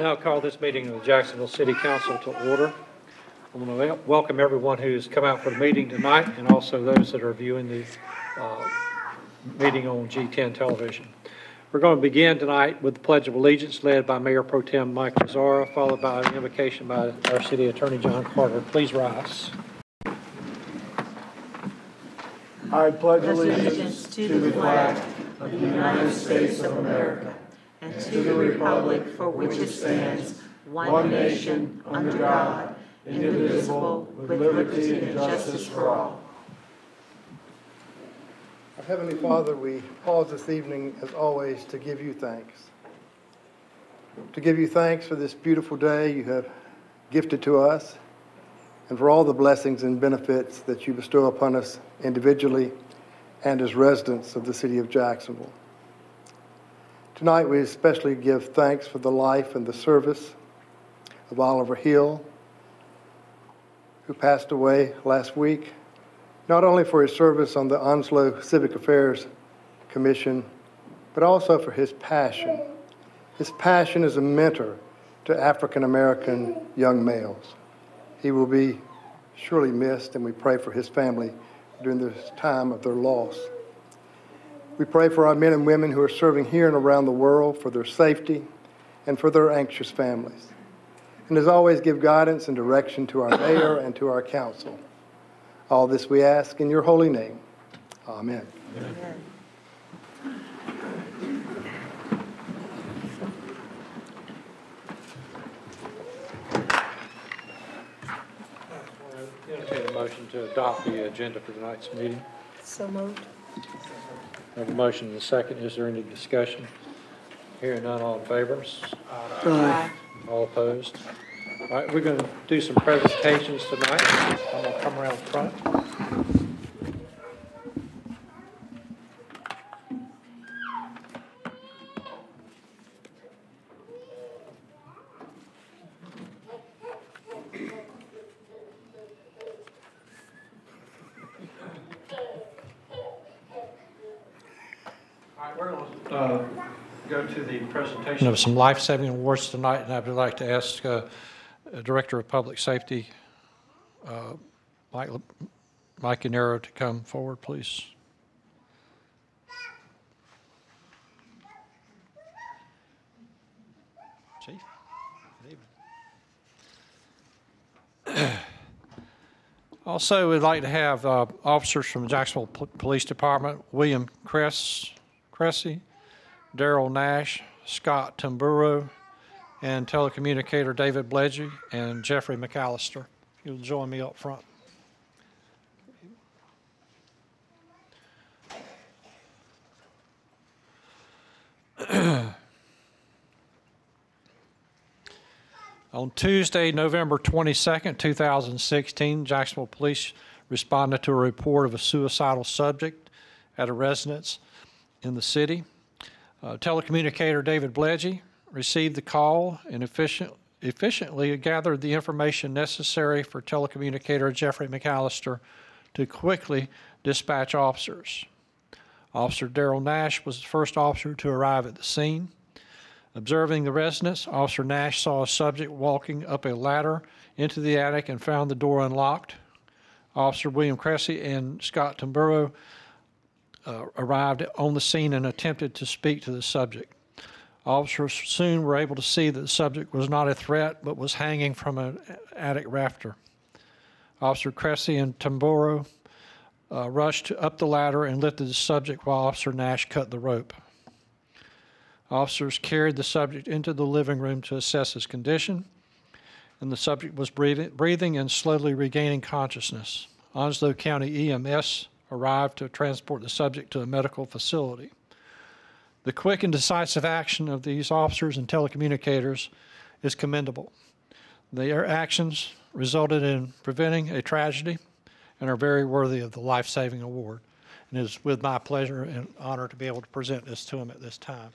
Now call this meeting of the Jacksonville City Council to order. I want to welcome everyone who's come out for the meeting tonight and also those that are viewing the uh, meeting on G10 television. We're going to begin tonight with the Pledge of Allegiance led by Mayor Pro Tem Mike Lazzara, followed by an invocation by our City Attorney John Carter. Please rise. I pledge allegiance to the flag of the United States of America and to the republic for which it stands, one nation, under God, indivisible, with liberty and justice for all. Our Heavenly Father, we pause this evening, as always, to give you thanks. To give you thanks for this beautiful day you have gifted to us and for all the blessings and benefits that you bestow upon us individually and as residents of the city of Jacksonville. Tonight, we especially give thanks for the life and the service of Oliver Hill, who passed away last week, not only for his service on the Onslow Civic Affairs Commission, but also for his passion. His passion as a mentor to African American young males. He will be surely missed, and we pray for his family during this time of their loss. We pray for our men and women who are serving here and around the world for their safety and for their anxious families. And as always, give guidance and direction to our mayor and to our council. All this we ask in your holy name. Amen. Amen. Entertain a motion to adopt the agenda for tonight's meeting. So moved. I have a motion and a second. Is there any discussion? Hearing none, all in favor? Aye. All opposed? All right, we're going to do some presentations tonight. I'm going to come around front. All right, we're going to uh, go to the of some life-saving awards tonight, and I would like to ask uh, Director of Public Safety, uh, Mike Mike Yaniero, to come forward, please. Chief? Also, we'd like to have uh, officers from the Jacksonville P- Police Department, William Cress, Cressy, Daryl Nash, Scott Tamburo, and telecommunicator David Bledgy, and Jeffrey McAllister. You'll join me up front. On Tuesday, November 22nd, 2016, Jacksonville Police responded to a report of a suicidal subject at a residence in the city. Uh, Telecommunicator David Bledgy received the call and efficient, efficiently gathered the information necessary for telecommunicator Jeffrey McAllister to quickly dispatch officers. Officer Daryl Nash was the first officer to arrive at the scene. Observing the residence, Officer Nash saw a subject walking up a ladder into the attic and found the door unlocked. Officer William Cressy and Scott Tamburo uh, arrived on the scene and attempted to speak to the subject. Officers soon were able to see that the subject was not a threat but was hanging from an attic rafter. Officer Cressy and Tamburo uh, rushed up the ladder and lifted the subject while Officer Nash cut the rope. Officers carried the subject into the living room to assess his condition, and the subject was breathing, breathing and slowly regaining consciousness. Onslow County EMS arrived to transport the subject to a medical facility. The quick and decisive action of these officers and telecommunicators is commendable. Their actions resulted in preventing a tragedy and are very worthy of the life saving award. And it is with my pleasure and honor to be able to present this to them at this time.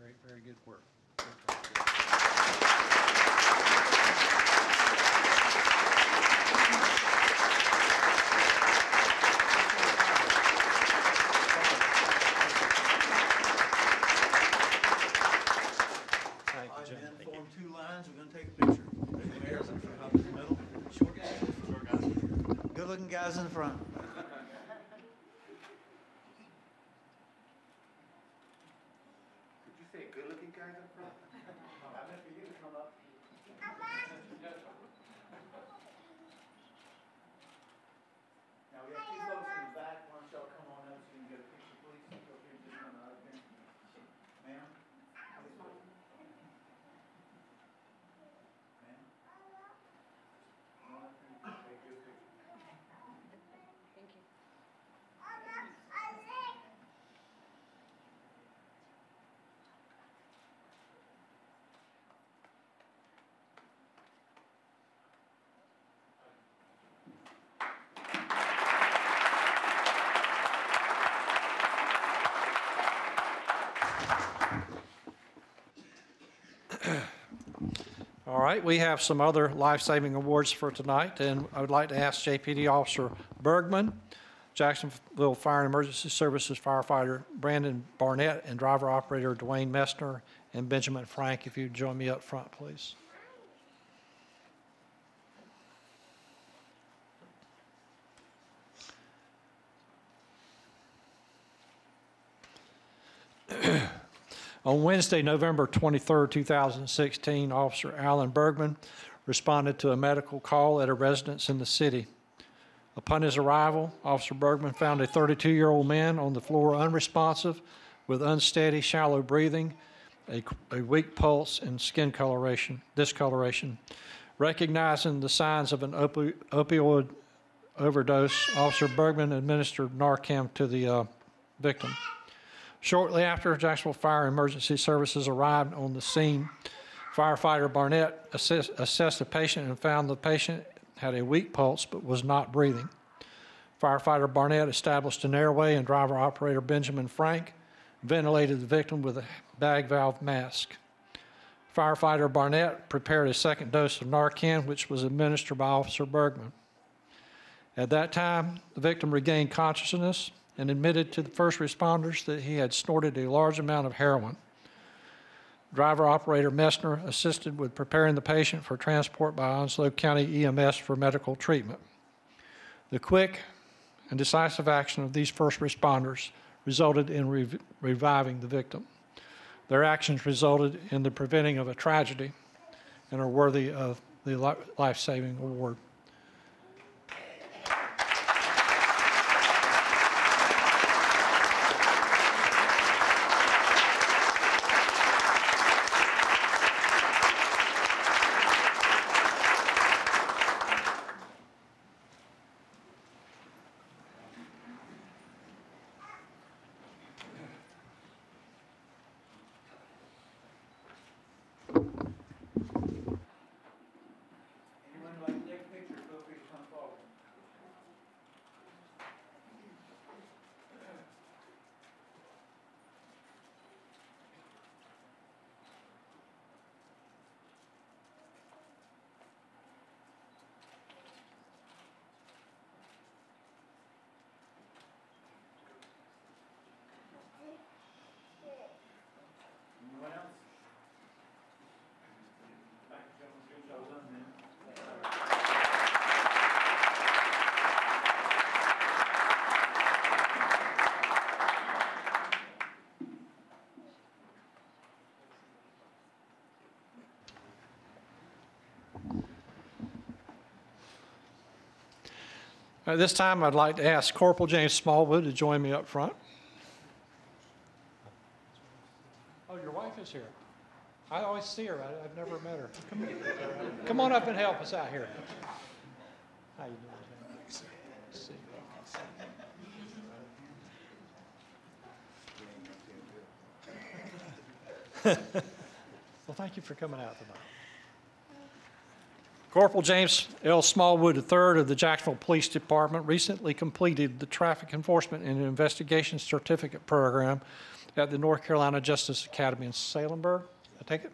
Very, very good work. Good job. Thank All you, right, Jim. Then form two lines, we're gonna take a picture. The mayor's in front, up the middle, short guys. Good-looking guys in the front. Did you say good-looking guys in front? I meant for you to come up. Now, we have two folks in the back, why don't y'all come on up so you can get a picture, please? Feel free to just come out here. Ma'am? Please. Ma'am? Come on up here, take your picture. All right, we have some other life-saving awards for tonight, and I would like to ask JPD Officer Bergman, Jacksonville Fire and Emergency Services firefighter Brandon Barnett, and driver-operator Dwayne Messner and Benjamin Frank, if you'd join me up front, please. On Wednesday, November 23rd, 2016, Officer Alan Bergman responded to a medical call at a residence in the city. Upon his arrival, Officer Bergman found a 32-year-old man on the floor unresponsive with unsteady, shallow breathing, a, a weak pulse, and skin coloration, discoloration. Recognizing the signs of an opi- opioid overdose, Officer Bergman administered Narcan to the uh, victim. Shortly after Jacksonville Fire Emergency Services arrived on the scene, firefighter Barnett assess- assessed the patient and found the patient had a weak pulse but was not breathing. Firefighter Barnett established an airway and driver operator Benjamin Frank ventilated the victim with a bag valve mask. Firefighter Barnett prepared a second dose of Narcan, which was administered by Officer Bergman. At that time, the victim regained consciousness and admitted to the first responders that he had snorted a large amount of heroin. Driver operator Messner assisted with preparing the patient for transport by Onslow County EMS for medical treatment. The quick and decisive action of these first responders resulted in rev- reviving the victim. Their actions resulted in the preventing of a tragedy and are worthy of the life-saving award. At this time, I'd like to ask Corporal James Smallwood to join me up front. Oh, your wife is here. I always see her. I- I've never met her. Come, come on up and help us out here. How you doing. Well, thank you for coming out tonight. Corporal James L. Smallwood III of the Jacksonville Police Department recently completed the Traffic Enforcement and Investigation Certificate Program at the North Carolina Justice Academy in Salemburg. I take it?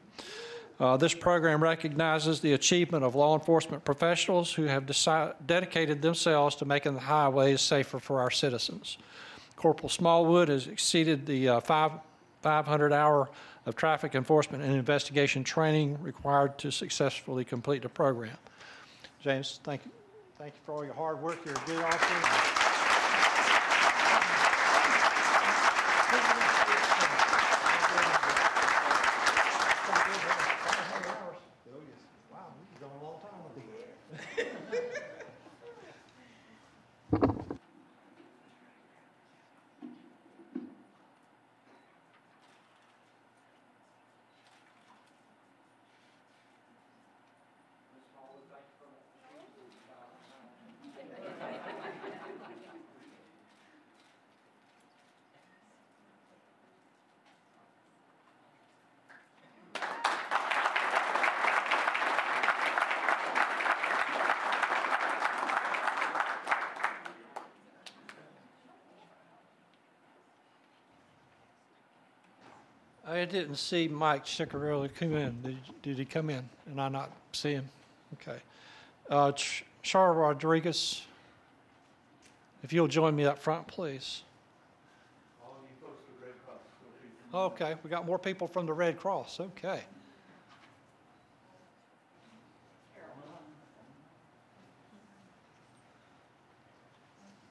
Uh, This program recognizes the achievement of law enforcement professionals who have dedicated themselves to making the highways safer for our citizens. Corporal Smallwood has exceeded the uh, five 500-hour of traffic enforcement and investigation training required to successfully complete the program. James, thank you. Thank you for all your hard work. You're a good officer. Wow, you've gone a long time with these. I didn't see Mike Ciccarelli come in. Did, did he come in and I not see him? Okay. Uh, Ch- Char Rodriguez, if you'll join me up front, please. All of you folks with Red Cross, feel free to Okay, we got more people from the Red Cross. Okay.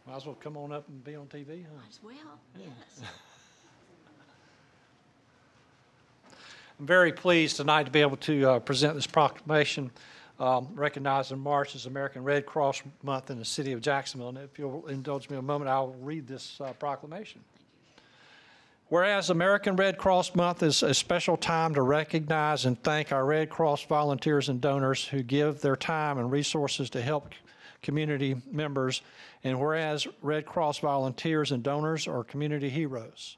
Might as well come on up and be on TV, huh? As well, yes. I'm very pleased tonight to be able to uh, present this proclamation um, recognizing March as American Red Cross Month in the city of Jacksonville. And if you'll indulge me a moment, I'll read this uh, proclamation. Whereas American Red Cross Month is a special time to recognize and thank our Red Cross volunteers and donors who give their time and resources to help community members, and whereas Red Cross volunteers and donors are community heroes.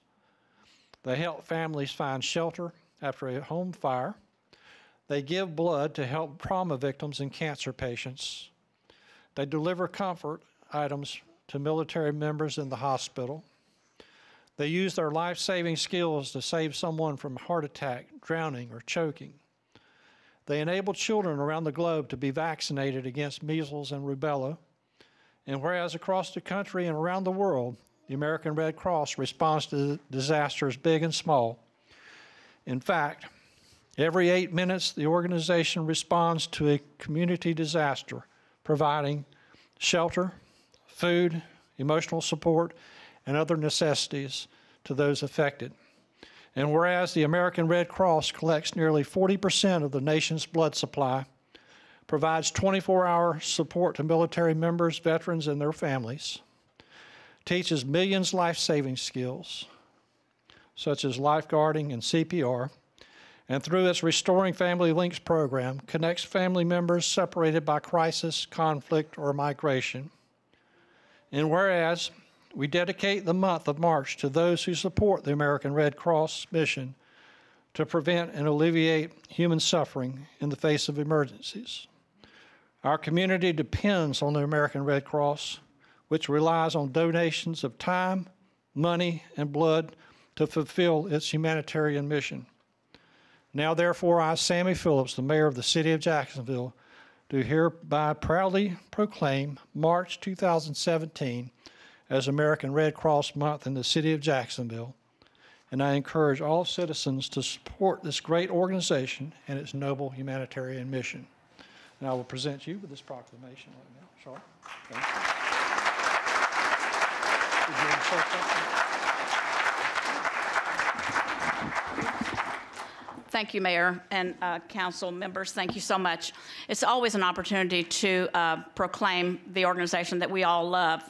They help families find shelter after a home fire. They give blood to help trauma victims and cancer patients. They deliver comfort items to military members in the hospital. They use their life saving skills to save someone from a heart attack, drowning, or choking. They enable children around the globe to be vaccinated against measles and rubella. And whereas across the country and around the world, the American Red Cross responds to disasters big and small. In fact, every eight minutes, the organization responds to a community disaster, providing shelter, food, emotional support, and other necessities to those affected. And whereas the American Red Cross collects nearly 40% of the nation's blood supply, provides 24 hour support to military members, veterans, and their families, teaches millions life saving skills, such as lifeguarding and CPR, and through its Restoring Family Links program, connects family members separated by crisis, conflict, or migration. And whereas we dedicate the month of March to those who support the American Red Cross mission to prevent and alleviate human suffering in the face of emergencies. Our community depends on the American Red Cross, which relies on donations of time, money, and blood to fulfill its humanitarian mission. Now, therefore, I, Sammy Phillips, the mayor of the city of Jacksonville, do hereby proudly proclaim March 2017 as American Red Cross Month in the city of Jacksonville. And I encourage all citizens to support this great organization and its noble humanitarian mission. And I will present you with this proclamation right now. Charlotte. Thank you. Mayor and uh, council members. Thank you so much. It's always an opportunity to uh, proclaim the organization that we all love.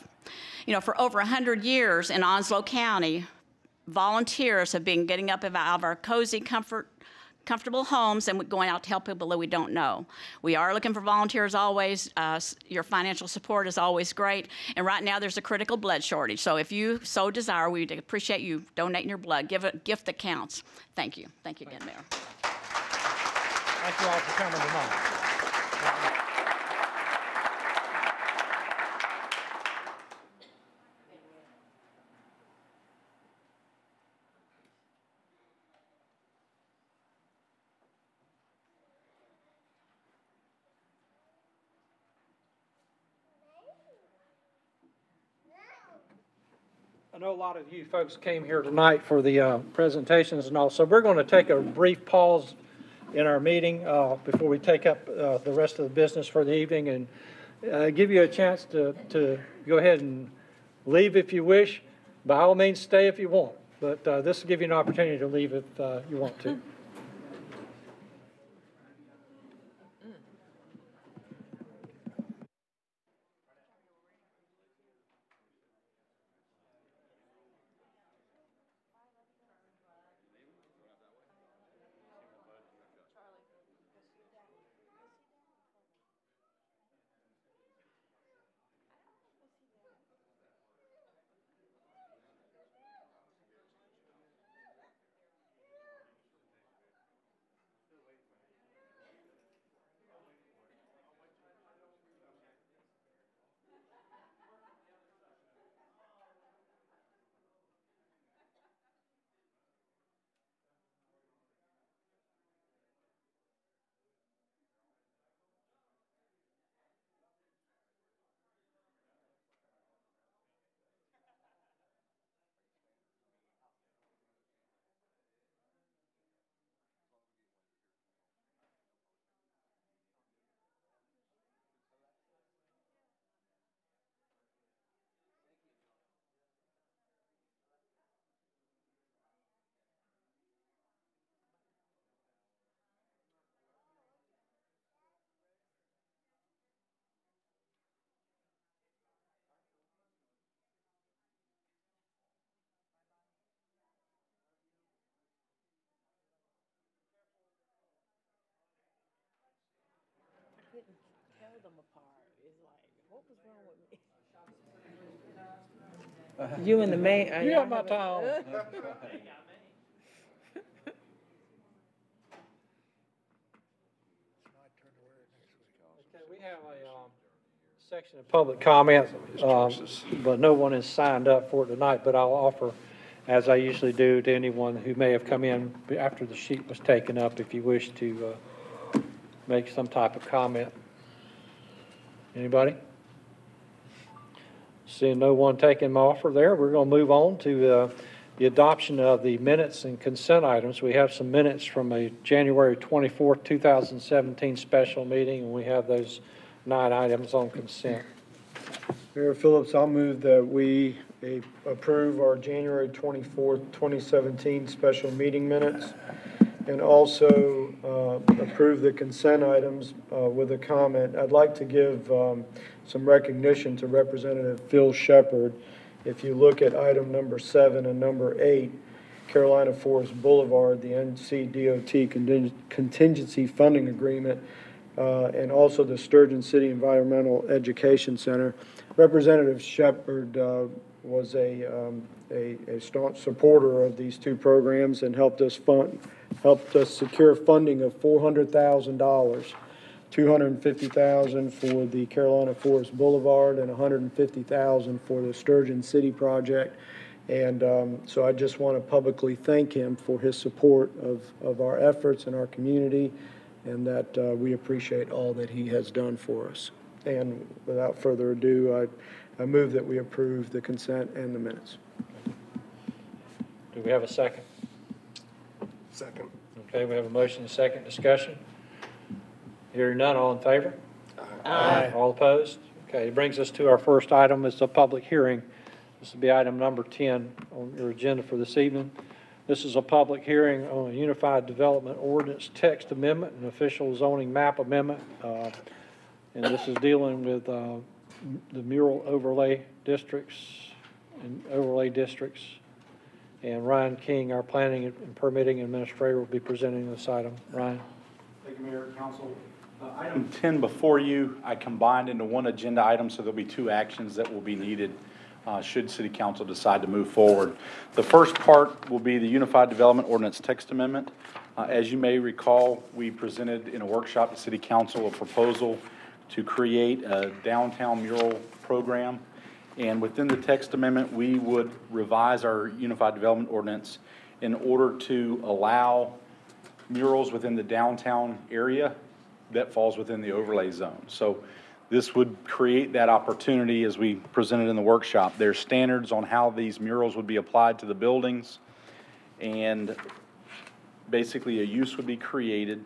You know, for over 100 years in Onslow County, volunteers have been getting up out of our cozy, comfort, comfortable homes and going out to help people that we don't know. We are looking for volunteers always. Uh, your financial support is always great. And right now, there's a critical blood shortage. So if you so desire, we'd appreciate you donating your blood. Give a gift that counts. Thank you. Thank you again, Mayor. Thank you all for coming tonight. Lot of you folks came here tonight for the uh, presentations and all, so we're going to take a brief pause in our meeting uh, before we take up uh, the rest of the business for the evening and uh, give you a chance to, to go ahead and leave if you wish. By all means, stay if you want, but uh, this will give you an opportunity to leave if uh, you want to. Couldn't tell them apart. It's like, what was wrong with me? You and the man. uh, You y'all got my have towel. Okay, we have a um, section of public comment, um, but no one has signed up for it tonight, but I'll offer, as I usually do, to anyone who may have come in after the sheet was taken up, if you wish to uh, make some type of comment. Anybody? Seeing no one taking my offer there, we're going to move on to uh, the adoption of the minutes and consent items. We have some minutes from a January 24th, 2017 special meeting, and we have those nine items on consent. Mayor Phillips, I'll move that we approve our January 24th, 2017 special meeting minutes, and also uh, approve the consent items uh, with a comment. I'd like to give um, some recognition to Representative Phil Shepard. If you look at item number seven and number eight, Carolina Forest Boulevard, the NCDOT conting- contingency funding agreement, uh, and also the Sturgeon City Environmental Education Center. Representative Shepard uh, was a, um, a a staunch supporter of these two programs and helped us fund, helped us secure funding of four hundred thousand dollars. Two hundred and fifty thousand for the Carolina Forest Boulevard and a hundred and fifty thousand for the Sturgeon City project. And um, so I just want to publicly thank him for his support of, of our efforts in our community and that uh, we appreciate all that he has done for us. And without further ado, I, I move that we approve the consent and the minutes. Do we have a second? Second. Okay, we have a motion and a second discussion. Hearing none, all in favor? Aye. All opposed? Okay, it brings us to our first item, it's a public hearing. This will be item number 10 on your agenda for this evening. This is a public hearing on a Unified Development Ordinance Text Amendment and Official Zoning Map Amendment. uh, And this is dealing with uh, the mural overlay districts and overlay districts. And Ryan King, our planning and permitting administrator, will be presenting this item. Ryan? Thank you, Mayor Council. Uh, Item 10 before you, I combined into one agenda item, so there'll be two actions that will be needed uh, should City Council decide to move forward. The first part will be the Unified Development Ordinance Text Amendment. Uh, As you may recall, we presented in a workshop to City Council a proposal to create a downtown mural program. And within the text amendment, we would revise our Unified Development Ordinance in order to allow murals within the downtown area that falls within the overlay zone. So This would create that opportunity as we presented in the workshop. There's standards on how these murals would be applied to the buildings. And basically, a use would be created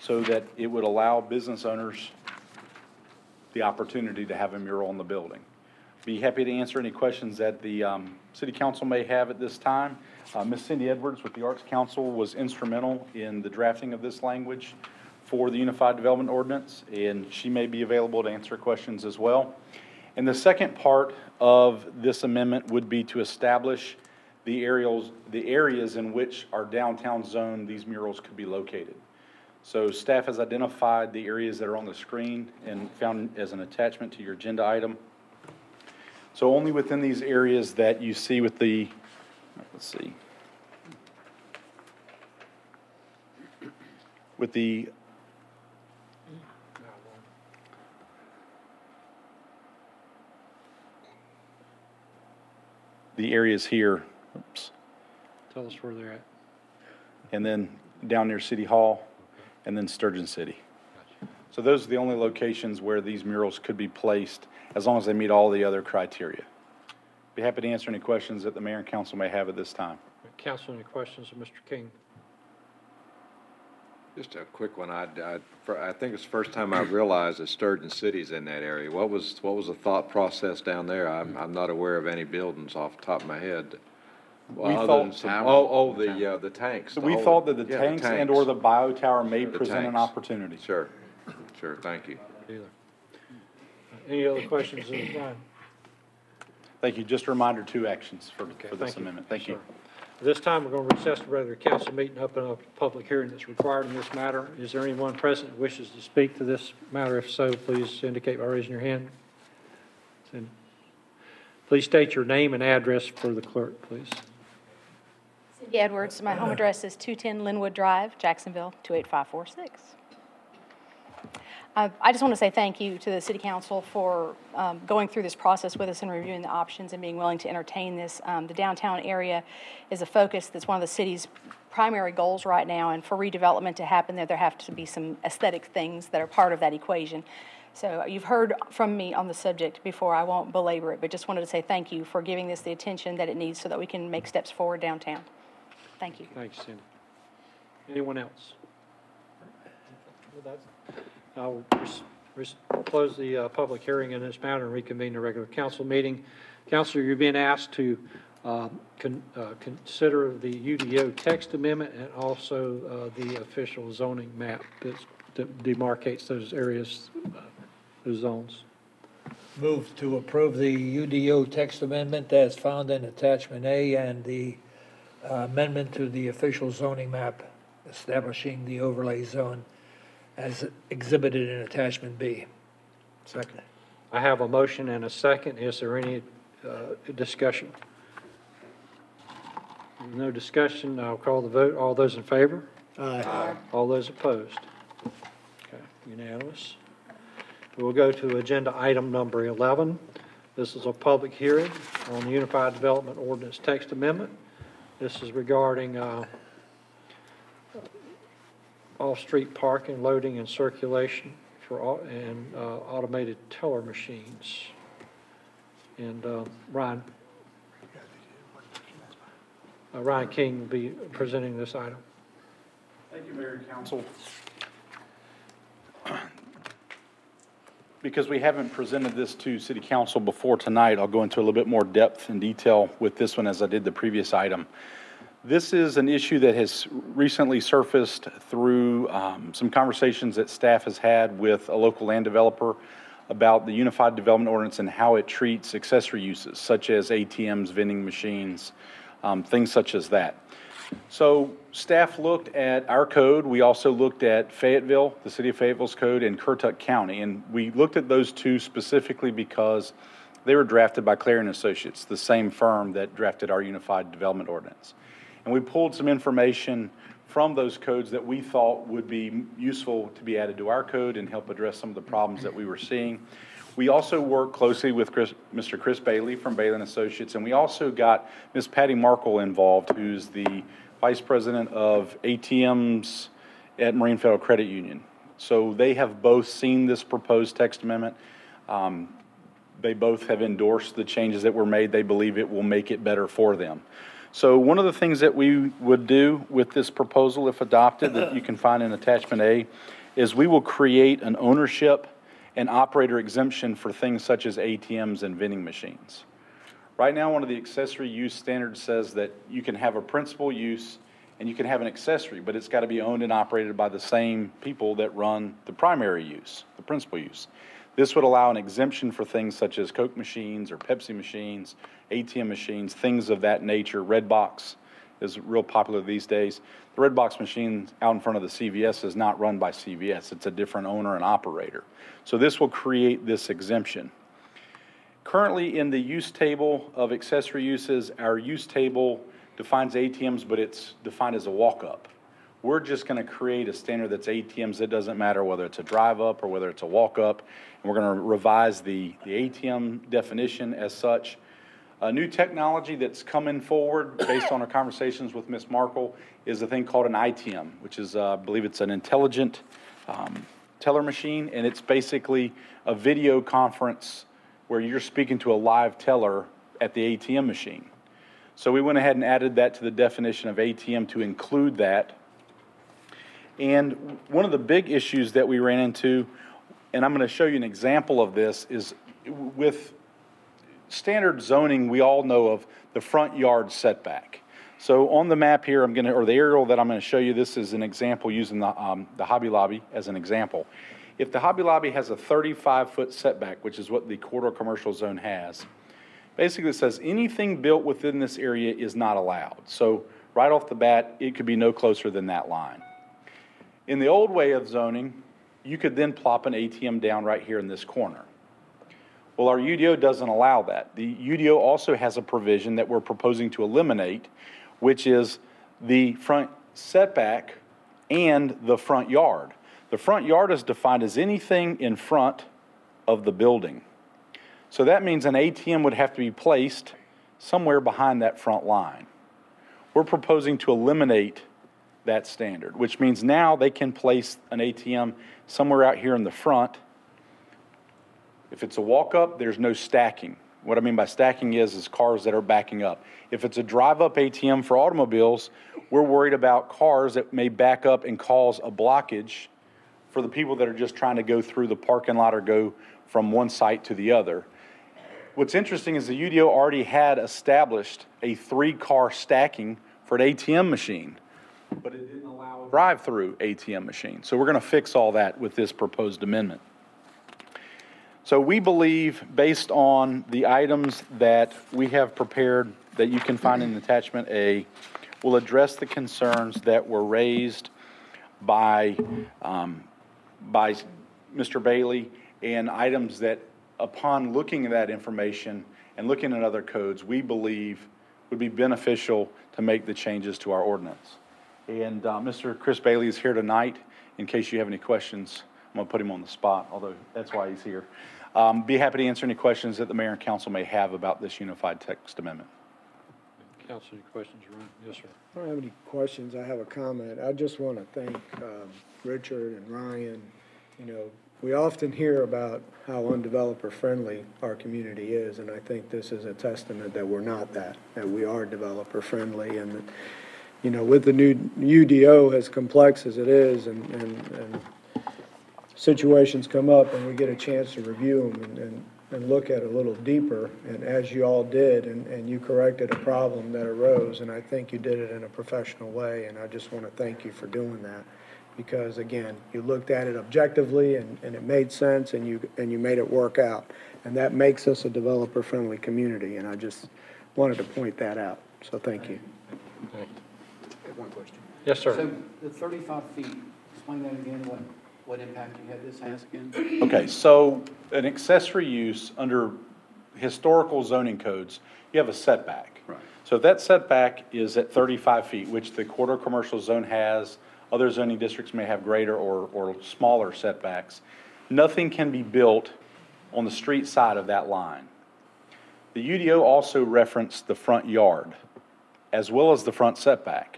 so that it would allow business owners the opportunity to have a mural on the building. Be happy to answer any questions that the um, city council may have at this time. Uh, Ms. Cindy Edwards with the Arts Council was instrumental in the drafting of this language for the Unified Development Ordinance, and she may be available to answer questions as well. And the second part of this amendment would be to establish the areas, the areas in which our downtown zone, these murals could be located. So staff has identified the areas that are on the screen and found as an attachment to your agenda item. So only within these areas that you see with the, let's see. With the the areas here, oops, Tell us where they're at. and then down near City Hall, and then Sturgeon City. So those are the only locations where these murals could be placed, as long as they meet all the other criteria. Be happy to answer any questions that the mayor and council may have at this time. Council, any questions of Mr. King? Just a quick one. I, I, for- I think it's the first time I realized that Sturgeon City's in that area. What was, what was the thought process down there? I'm, I'm not aware of any buildings off the top of my head. Well, We other thought- than some- Oh, oh, the, uh, the tanks. So the we whole- thought that the yeah, tanks and/or the bio tower may The present an tanks. opportunity. Sure, sure, thank you. Either. Any other questions of time? Thank you. Just a reminder, two actions for, Okay, for this thank you. amendment. Thank you. Sir. At This time, we're going to recess the regular council meeting, open up a public hearing that's required in this matter. Is there anyone present who wishes to speak to this matter? If so, please indicate by raising your hand. And Please state your name and address for the clerk, please. Cindy Edwards, my home address is 210 Linwood Drive, Jacksonville, 28546. Uh, I just want to say thank you to the city council for um, going through this process with us and reviewing the options and being willing to entertain this. Um, The downtown area is a focus that's one of the city's primary goals right now, and for redevelopment to happen there, there have to be some aesthetic things that are part of that equation. So you've heard from me on the subject before, I won't belabor it, but just wanted to say thank you for giving this the attention that it needs so that we can make steps forward downtown. Thank you. Thanks, Cindy. Anyone else? With that, I'll res- res- close the uh, public hearing in this matter and reconvene the regular council meeting. Counselor, you're being asked to um, con- uh, consider the UDO text amendment and also uh, the official zoning map that's- that demarcates those areas, uh, those zones. Move to approve the UDO text amendment as found in attachment A and the uh, amendment to the official zoning map establishing the overlay zone as exhibited in attachment B. Second. I have a motion and a second. Is there any uh, discussion? No discussion. I'll call the vote. All those in favor? Aye. All those opposed? Okay, unanimous. We'll go to agenda item number 11. This is a public hearing on the Unified Development Ordinance Text Amendment. This is regarding uh, off-street parking, loading, and circulation for, and uh, automated teller machines. And uh, Ryan, uh, Ryan King will be presenting this item. Thank you, Mayor and Council. Because we haven't presented this to city council before tonight, I'll go into a little bit more depth and detail with this one as I did the previous item. This is an issue that has recently surfaced through um, some conversations that staff has had with a local land developer about the Unified Development Ordinance and how it treats accessory uses such as ATMs, vending machines, um, things such as that. So staff looked at our code. We also looked at Fayetteville, the city of Fayetteville's code, and Currituck County. And we looked at those two specifically because they were drafted by Clarion Associates, the same firm that drafted our Unified Development Ordinance. And we pulled some information from those codes that we thought would be useful to be added to our code and help address some of the problems that we were seeing. We also worked closely with Chris, Mr. Chris Bailey from Bailey Associates, and we also got Ms. Patty Markle involved, who's the Vice President of ATMs at Marine Federal Credit Union. So they have both seen this proposed text amendment. Um, They both have endorsed the changes that were made. They believe it will make it better for them. So one of the things that we would do with this proposal, if adopted, that you can find in attachment A, is we will create an ownership and operator exemption for things such as ATMs and vending machines. Right now, one of the accessory use standards says that you can have a principal use and you can have an accessory, but it's got to be owned and operated by the same people that run the primary use, the principal use. This would allow an exemption for things such as Coke machines or Pepsi machines, ATM machines, things of that nature. Redbox is real popular these days. The Redbox machine out in front of the CVS is not run by CVS. It's a different owner and operator. So this will create this exemption. Currently, in the use table of accessory uses, our use table defines ATMs, but it's defined as a walk-up. We're just going to create a standard that's ATMs. It doesn't matter whether it's a drive-up or whether it's a walk-up. And we're going to revise the, the ATM definition as such. A new technology that's coming forward, based on our conversations with Ms. Markle, is a thing called an ITM, which is, uh, I believe it's an intelligent um, teller machine, and it's basically a video conference where you're speaking to a live teller at the ATM machine. So we went ahead and added that to the definition of ATM to include that. And one of the big issues that we ran into, and I'm going to show you an example of this, is with standard zoning, we all know of the front yard setback. So on the map here, I'm going to, or the aerial that I'm going to show you, this is an example using the, um, the Hobby Lobby as an example. If the Hobby Lobby has a 35-foot setback, which is what the corridor commercial zone has, basically it says anything built within this area is not allowed. So right off the bat, it could be no closer than that line. In the old way of zoning, you could then plop an ATM down right here in this corner. Well, our UDO doesn't allow that. The UDO also has a provision that we're proposing to eliminate, which is the front setback and the front yard. The front yard is defined as anything in front of the building. So that means an ATM would have to be placed somewhere behind that front line. We're proposing to eliminate that standard, which means now they can place an ATM somewhere out here in the front. If it's a walk-up, there's no stacking. What I mean by stacking is, is cars that are backing up. If it's a drive-up ATM for automobiles, we're worried about cars that may back up and cause a blockage for the people that are just trying to go through the parking lot or go from one site to the other. What's interesting is the UDO already had established a three-car stacking for an ATM machine, but it didn't allow a drive-through ATM machine. So we're going to fix all that with this proposed amendment. So we believe, based on the items that we have prepared, that you can find in attachment A, will address the concerns that were raised by, um, by Mr. Bailey and items that, upon looking at that information and looking at other codes, we believe would be beneficial to make the changes to our ordinance. And uh, Mr. Chris Bailey is here tonight. In case you have any questions, I'm going to put him on the spot, although that's why he's here. Um, Be happy to answer any questions that the mayor and council may have about this unified text amendment. Council, any questions, Ron? Yes, sir. I don't have any questions, I have a comment. I just want to thank um, Richard and Ryan. You know, we often hear about how undeveloper-friendly our community is, and I think this is a testament that we're not that, that we are developer-friendly, and, that, you know, with the new UDO, as complex as it is, and, and, and situations come up, and we get a chance to review them and, and and look at it a little deeper, and as you all did, and, and you corrected a problem that arose, and I think you did it in a professional way, and I just want to thank you for doing that. Because again, you looked at it objectively, and, and it made sense, and you, and you made it work out. And that makes us a developer-friendly community, and I just wanted to point that out, so thank you. One question. Yes, sir. So the 35 feet, explain that again, what, what impact you had this has again? Okay, so an accessory use under historical zoning codes, you have a setback. Right. So if that setback is at 35 feet, which the corridor commercial zone has, other zoning districts may have greater or, or smaller setbacks, nothing can be built on the street side of that line. The UDO also referenced the front yard as well as the front setback.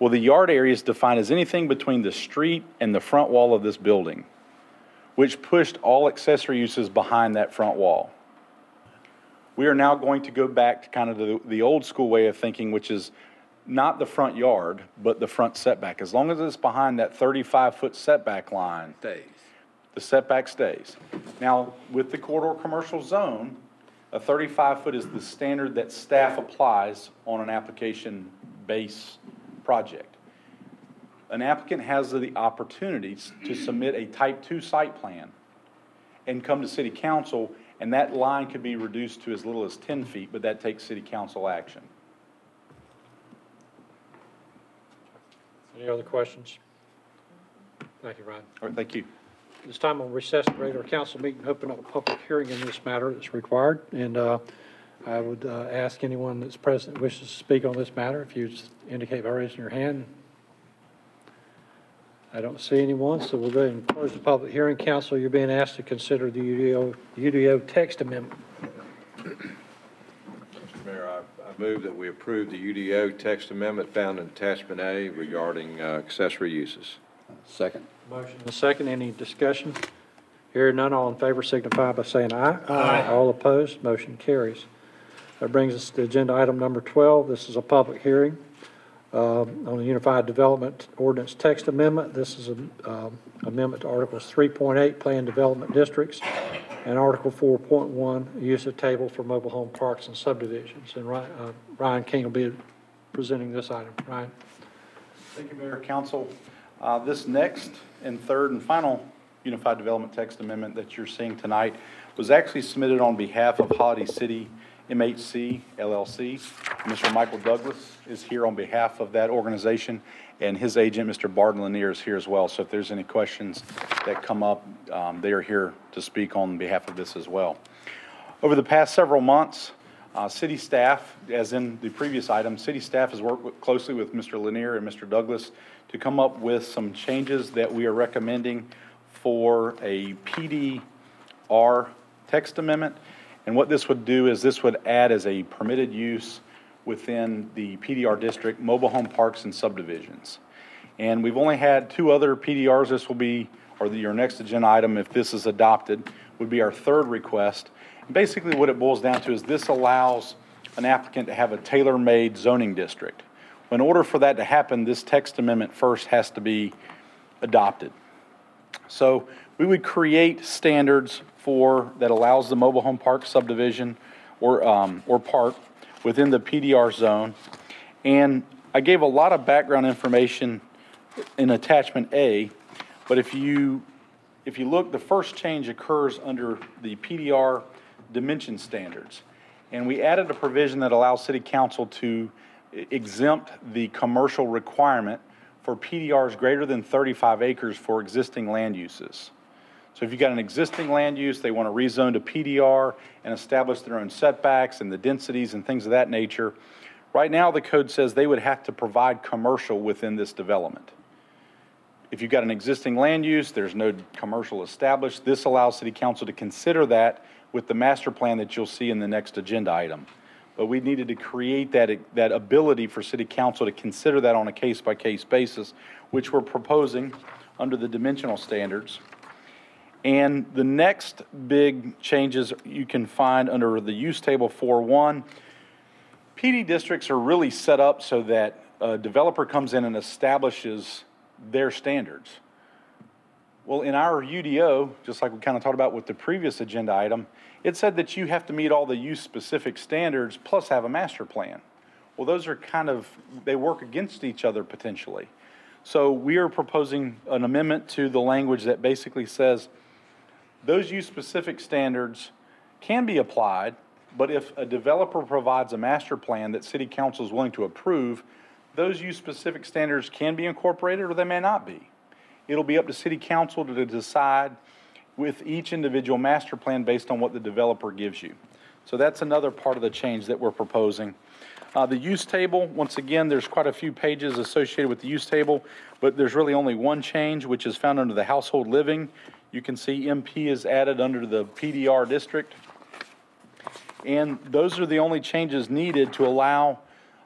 Well, the yard area is defined as anything between the street and the front wall of this building, which pushed all accessory uses behind that front wall. We are now going to go back to kind of the, the old school way of thinking, which is not the front yard, but the front setback. As long as it's behind that 35-foot setback line, Days. the setback stays. Now, with the corridor commercial zone, a 35-foot is the standard that staff applies on an application base project. An applicant has the opportunity to submit a type 2 site plan and come to city council, and that line could be reduced to as little as 10 feet, but that takes city council action. Any other questions? Thank you, Ryan. All right, thank you. This time we'll recess the regular council meeting, open up a public hearing in this matter that's required. And uh, I would uh, ask anyone that's present that wishes to speak on this matter, if you indicate by raising your hand. I don't see anyone, so we'll go ahead and close the public hearing. Council, you're being asked to consider the UDO, UDO text amendment. Mr. Mayor, I, I move that we approve the UDO text amendment found in attachment A regarding uh, accessory uses. Second. Motion and second, any discussion? Hearing none, all in favor signify by saying aye. Aye. All opposed, motion carries. That brings us to agenda item number 12. This is a public hearing um, on the Unified Development Ordinance Text Amendment. This is an um, amendment to Articles 3.8, Plan Development Districts, and Article 4.1, Use of Table for Mobile Home Parks and Subdivisions. And Ry- uh, Ryan King will be presenting this item. Ryan? Thank you, Mayor, Council. Uh, This next and third and final Unified Development Text Amendment that you're seeing tonight was actually submitted on behalf of Holiday City MHC LLC. Mr. Michael Douglas is here on behalf of that organization, and his agent, Mr. Barton Lanier, is here as well. So if there's any questions that come up, um, they are here to speak on behalf of this as well. Over the past several months, uh, city staff, as in the previous item, city staff has worked closely with Mr. Lanier and Mr. Douglas to come up with some changes that we are recommending for a PDR text amendment. And what this would do is this would add as a permitted use within the PDR district, mobile home parks and subdivisions. And we've only had two other PDRs. This will be, or the- your next agenda item, if this is adopted, would be our third request. And Basically, what it boils down to is this allows an applicant to have a tailor-made zoning district. In order for that to happen, this text amendment first has to be adopted. So we would create standards for, that allows the mobile home park subdivision or, um, or park within the PDR zone. And I gave a lot of background information in attachment A, but if you, if you look, the first change occurs under the PDR dimension standards. And we added a provision that allows city council to exempt the commercial requirement for PDRs greater than 35 acres for existing land uses. So if you've got an existing land use, they want to rezone to PDR and establish their own setbacks and the densities and things of that nature. Right now, the code says they would have to provide commercial within this development. If you've got an existing land use, there's no commercial established, this allows city council to consider that with the master plan that you'll see in the next agenda item. But we needed to create that, that ability for city council to consider that on a case-by-case basis, which we're proposing under the dimensional standards. And the next big changes you can find under the use table 4.1. PD districts are really set up so that a developer comes in and establishes their standards. Well, in our UDO, just like we kind of talked about with the previous agenda item, it said that you have to meet all the use-specific standards plus have a master plan. Well, those are kind of, they work against each other potentially. So we are proposing an amendment to the language that basically says those use-specific standards can be applied, but if a developer provides a master plan that city council is willing to approve, those use-specific standards can be incorporated or they may not be. It'll be up to city council to decide with each individual master plan based on what the developer gives you. So that's another part of the change that we're proposing. Uh, the use table, once again, there's quite a few pages associated with the use table, but there's really only one change, which is found under the household living. You can see MP is added under the PDR district. And those are the only changes needed to allow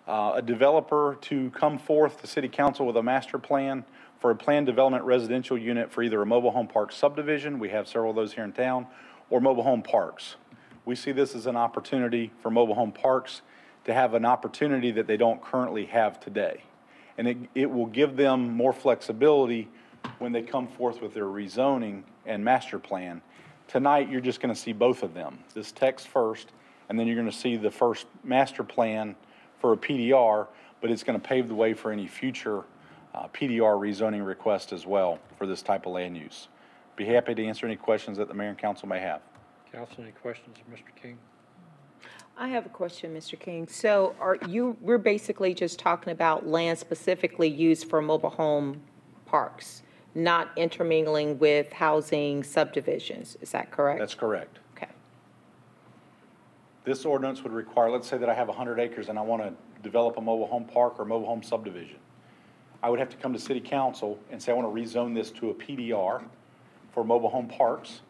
uh, a developer to come forth to city council with a master plan for a planned development residential unit for either a mobile home park subdivision, we have several of those here in town, or mobile home parks. We see this as an opportunity for mobile home parks to have an opportunity that they don't currently have today. And it, it will give them more flexibility when they come forth with their rezoning and master plan. Tonight, you're just gonna see both of them, this text first, and then you're gonna see the first master plan for a PDR, but it's gonna pave the way for any future, uh, PDR rezoning request as well for this type of land use. Be happy to answer any questions that the mayor and council may have. Council, any questions of Mr. King? I have a question, Mr. King. So are you, we're basically just talking about land specifically used for mobile home parks, not intermingling with housing subdivisions, is that correct? That's correct. Okay. This ordinance would require, let's say that I have 100 acres and I want to develop a mobile home park or mobile home subdivision. I would have to come to city council and say, I want to rezone this to a PDR for mobile home parks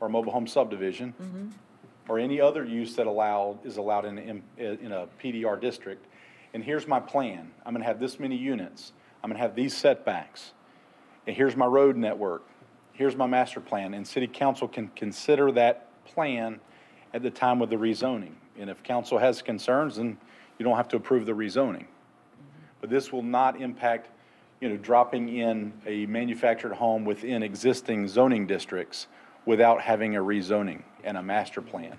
or mobile home subdivision, mm-hmm. or any other use that allowed, is allowed in, in, in a PDR district. And here's my plan. I'm going to have this many units. I'm going to have these setbacks. And here's my road network. Here's my master plan. And city council can consider that plan at the time of the rezoning. And if council has concerns, then you don't have to approve the rezoning. But this will not impact, you know, dropping in a manufactured home within existing zoning districts without having a rezoning and a master plan.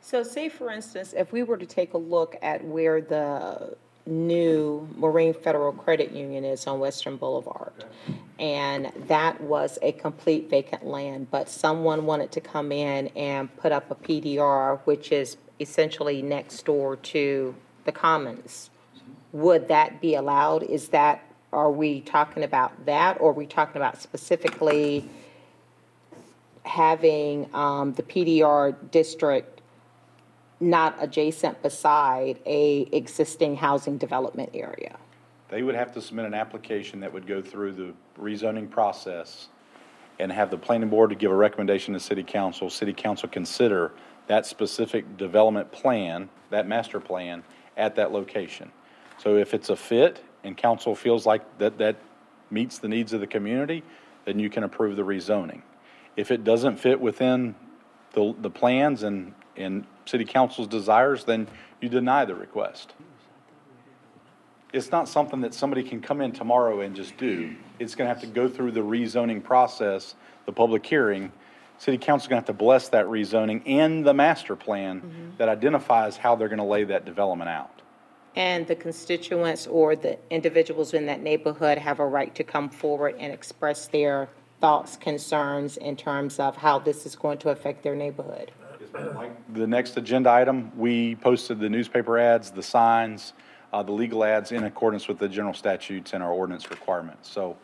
So say, for instance, if we were to take a look at where the new Marine Federal Credit Union is on Western Boulevard, and that was a complete vacant land, but someone wanted to come in and put up a PDR, which is essentially next door to the Commons, would that be allowed? Is that, are we talking about that, or are we talking about specifically having um, the PDR district not adjacent beside a existing housing development area? They would have to submit an application that would go through the rezoning process and have the planning board to give a recommendation to city council. City council consider that specific development plan, that master plan, at that location. So if it's a fit and council feels like that, that meets the needs of the community, then you can approve the rezoning. If it doesn't fit within the, the plans and, and city council's desires, then you deny the request. It's not something that somebody can come in tomorrow and just do. It's gonna have to go through the rezoning process, the public hearing. City council's gonna have to bless that rezoning and the master plan mm-hmm. that identifies how they're gonna lay that development out. And the constituents or the individuals in that neighborhood have a right to come forward and express their thoughts, concerns in terms of how this is going to affect their neighborhood? The next agenda item, we posted the newspaper ads, the signs, uh, the legal ads in accordance with the general statutes and our ordinance requirements. So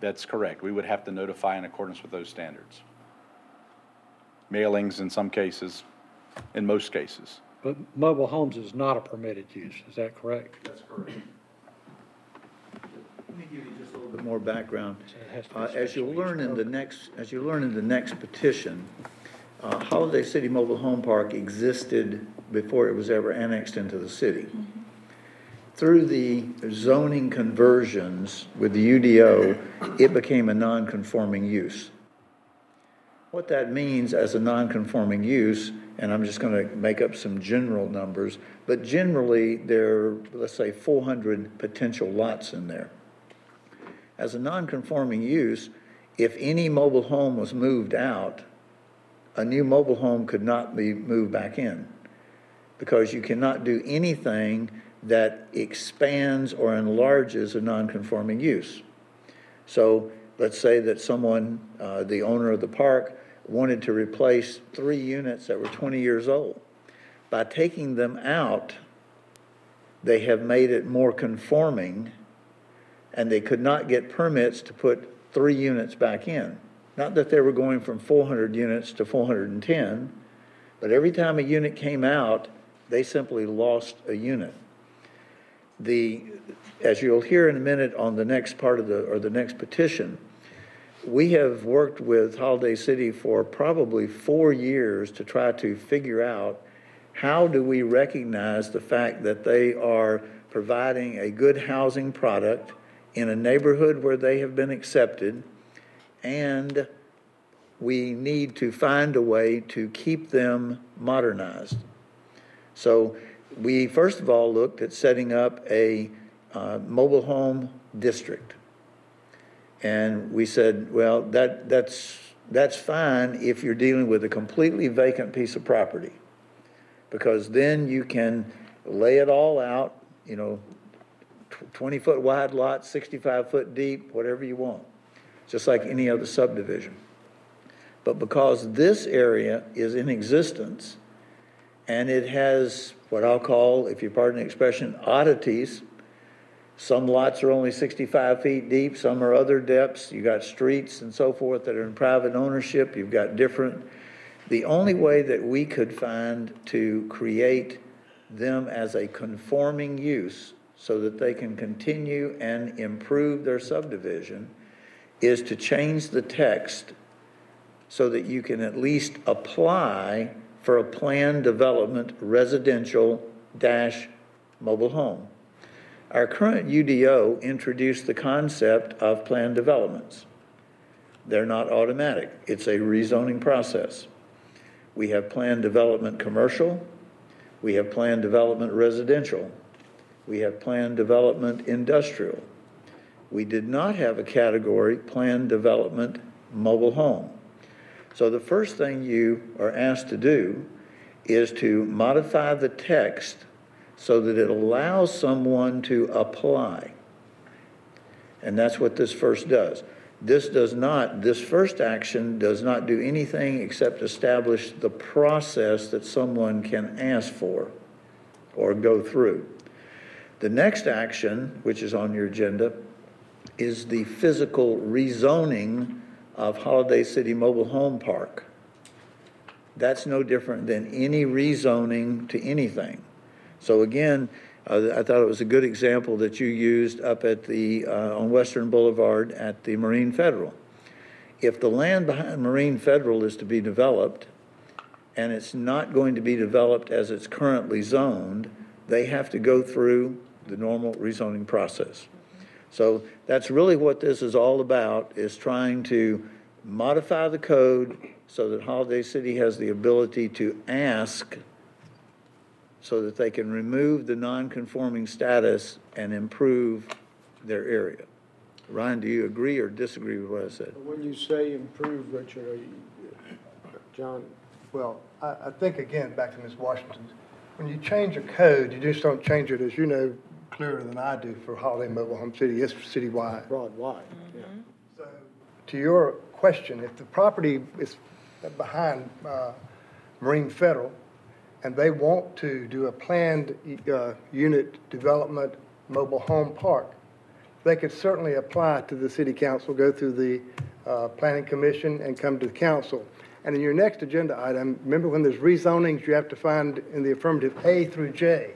that's correct. We would have to notify in accordance with those standards. Mailings in some cases, in most cases. But mobile homes is not a permitted use, is that correct? That's correct. Let me give you just a little bit more background. it has to be Uh, As you'll learn in the next, as you learn in the next petition, uh, Holiday City Mobile Home Park existed before it was ever annexed into the city. Through the zoning conversions with the UDO, it became a non-conforming use. What that means as a non-conforming use, and I'm just going to make up some general numbers, but generally, there are, let's say, 400 potential lots in there. As a non-conforming use, if any mobile home was moved out, a new mobile home could not be moved back in because you cannot do anything that expands or enlarges a non-conforming use. So let's say that someone, uh, the owner of the park, wanted to replace three units that were 20 years old. By taking them out, they have made it more conforming, and they could not get permits to put three units back in. Not that they were going from 400 units to 410, but every time a unit came out, they simply lost a unit. The, as you'll hear in a minute on the next part of the, or the next petition, we have worked with Holiday City for probably four years to try to figure out how do we recognize the fact that they are providing a good housing product in a neighborhood where they have been accepted, and we need to find a way to keep them modernized. So we, first of all, looked at setting up a uh, mobile home district. And we said, well, that, that's, that's fine if you're dealing with a completely vacant piece of property. Because then you can lay it all out, you know, twenty-foot wide lot, sixty-five foot deep, whatever you want, just like any other subdivision. But because this area is in existence, and it has what I'll call, if you pardon the expression, oddities, some lots are only 65 feet deep, some are other depths. You've got streets and so forth that are in private ownership. You've got different. The only way that we could find to create them as a conforming use so that they can continue and improve their subdivision is to change the text so that you can at least apply for a planned development residential dash mobile home. Our current UDO introduced the concept of planned developments. They're not automatic. It's a rezoning process. We have planned development commercial. We have planned development residential. We have planned development industrial. We did not have a category planned development mobile home. So the first thing you are asked to do is to modify the text so that it allows someone to apply. And that's what this first does. This does not, this first action does not do anything except establish the process that someone can ask for or go through. The next action, which is on your agenda, is the physical rezoning of Holiday City Mobile Home Park. That's no different than any rezoning to anything. So again, uh, I thought it was a good example that you used up at the, uh, on Western Boulevard at the Marine Federal. If the land behind Marine Federal is to be developed, and it's not going to be developed as it's currently zoned, they have to go through the normal rezoning process. So that's really what this is all about, is trying to modify the code so that Holiday City has the ability to ask so that they can remove the non-conforming status and improve their area. Ryan, do you agree or disagree with what I said? When you say improve, Richard, are you, John, Well, I, I think, again, back to Ms. Washington, when you change a code, you just don't change it, as you know clearer than I do, for Holiday Mobile Home City. It's citywide. broad, wide, yeah. So, To your question, if the property is behind uh, Marine Federal, and they want to do a planned uh, unit development mobile home park, they could certainly apply to the city council, go through the uh, planning commission, and come to the council. And in your next agenda item, remember when there's rezonings, you have to find in the affirmative A through J.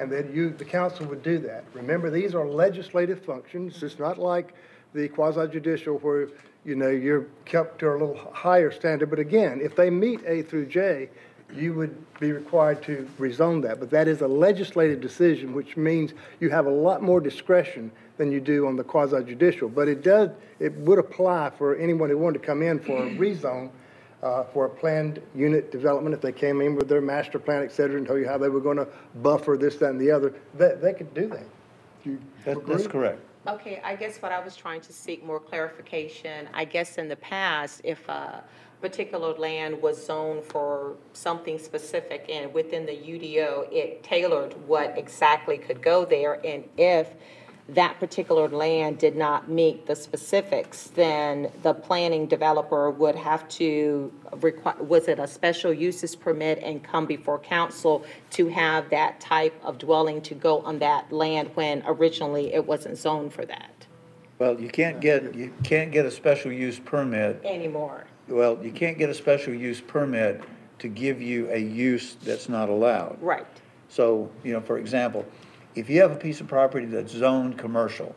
And then you, the council would do that. Remember, these are legislative functions. It's not like the quasi judicial where, you know, you're kept to a little higher standard. But again, if they meet A through J, you would be required to rezone that. But that is a legislative decision, which means you have a lot more discretion than you do on the quasi judicial. But it does, it would apply for anyone who wanted to come in for a rezone uh, for a planned unit development, if they came in with their master plan, et cetera, and tell you how they were going to buffer this, that, and the other, they, they could do that. Do you That- That's correct. Okay, I guess what I was trying to seek more clarification, I guess in the past, if a particular land was zoned for something specific and within the UDO, it tailored what exactly could go there, and if that particular land did not meet the specifics, then the planning developer would have to require, was it a special uses permit and come before council to have that type of dwelling to go on that land when originally it wasn't zoned for that Well, you can't get, you can't get a special use permit, anymore? well, you can't get a special use permit to give you a use that's not allowed. Right. So, you know, for example, if you have a piece of property that's zoned commercial,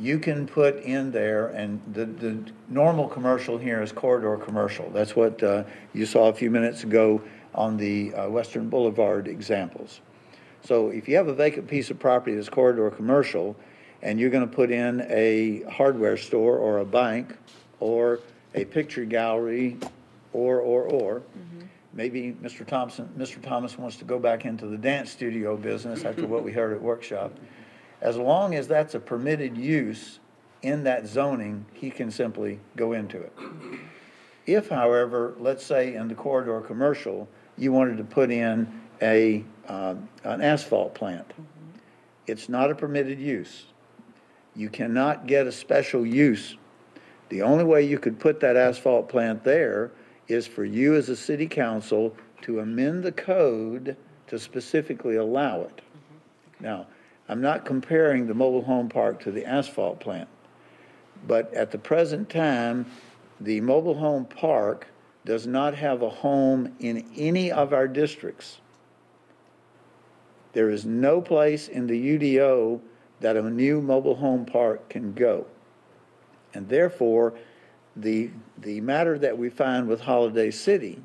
you can put in there, and the, the normal commercial here is corridor commercial. That's what uh, you saw a few minutes ago on the uh, Western Boulevard examples. So if you have a vacant piece of property that's corridor commercial, and you're gonna put in a hardware store or a bank, or a picture gallery, or, or, or, maybe Mr. Thompson, Mr. Thomas wants to go back into the dance studio business after what we heard at workshop. As long as that's a permitted use in that zoning, he can simply go into it. If, however, let's say in the corridor commercial, you wanted to put in a, um, an asphalt plant, it's not a permitted use. You cannot get a special use. The only way you could put that asphalt plant there is for you as a city council to amend the code to specifically allow it. Mm-hmm. Now, I'm not comparing the mobile home park to the asphalt plant. But at the present time, the mobile home park does not have a home in any of our districts. There is no place in the UDO that a new mobile home park can go. And therefore, the, the matter that we find with Holiday City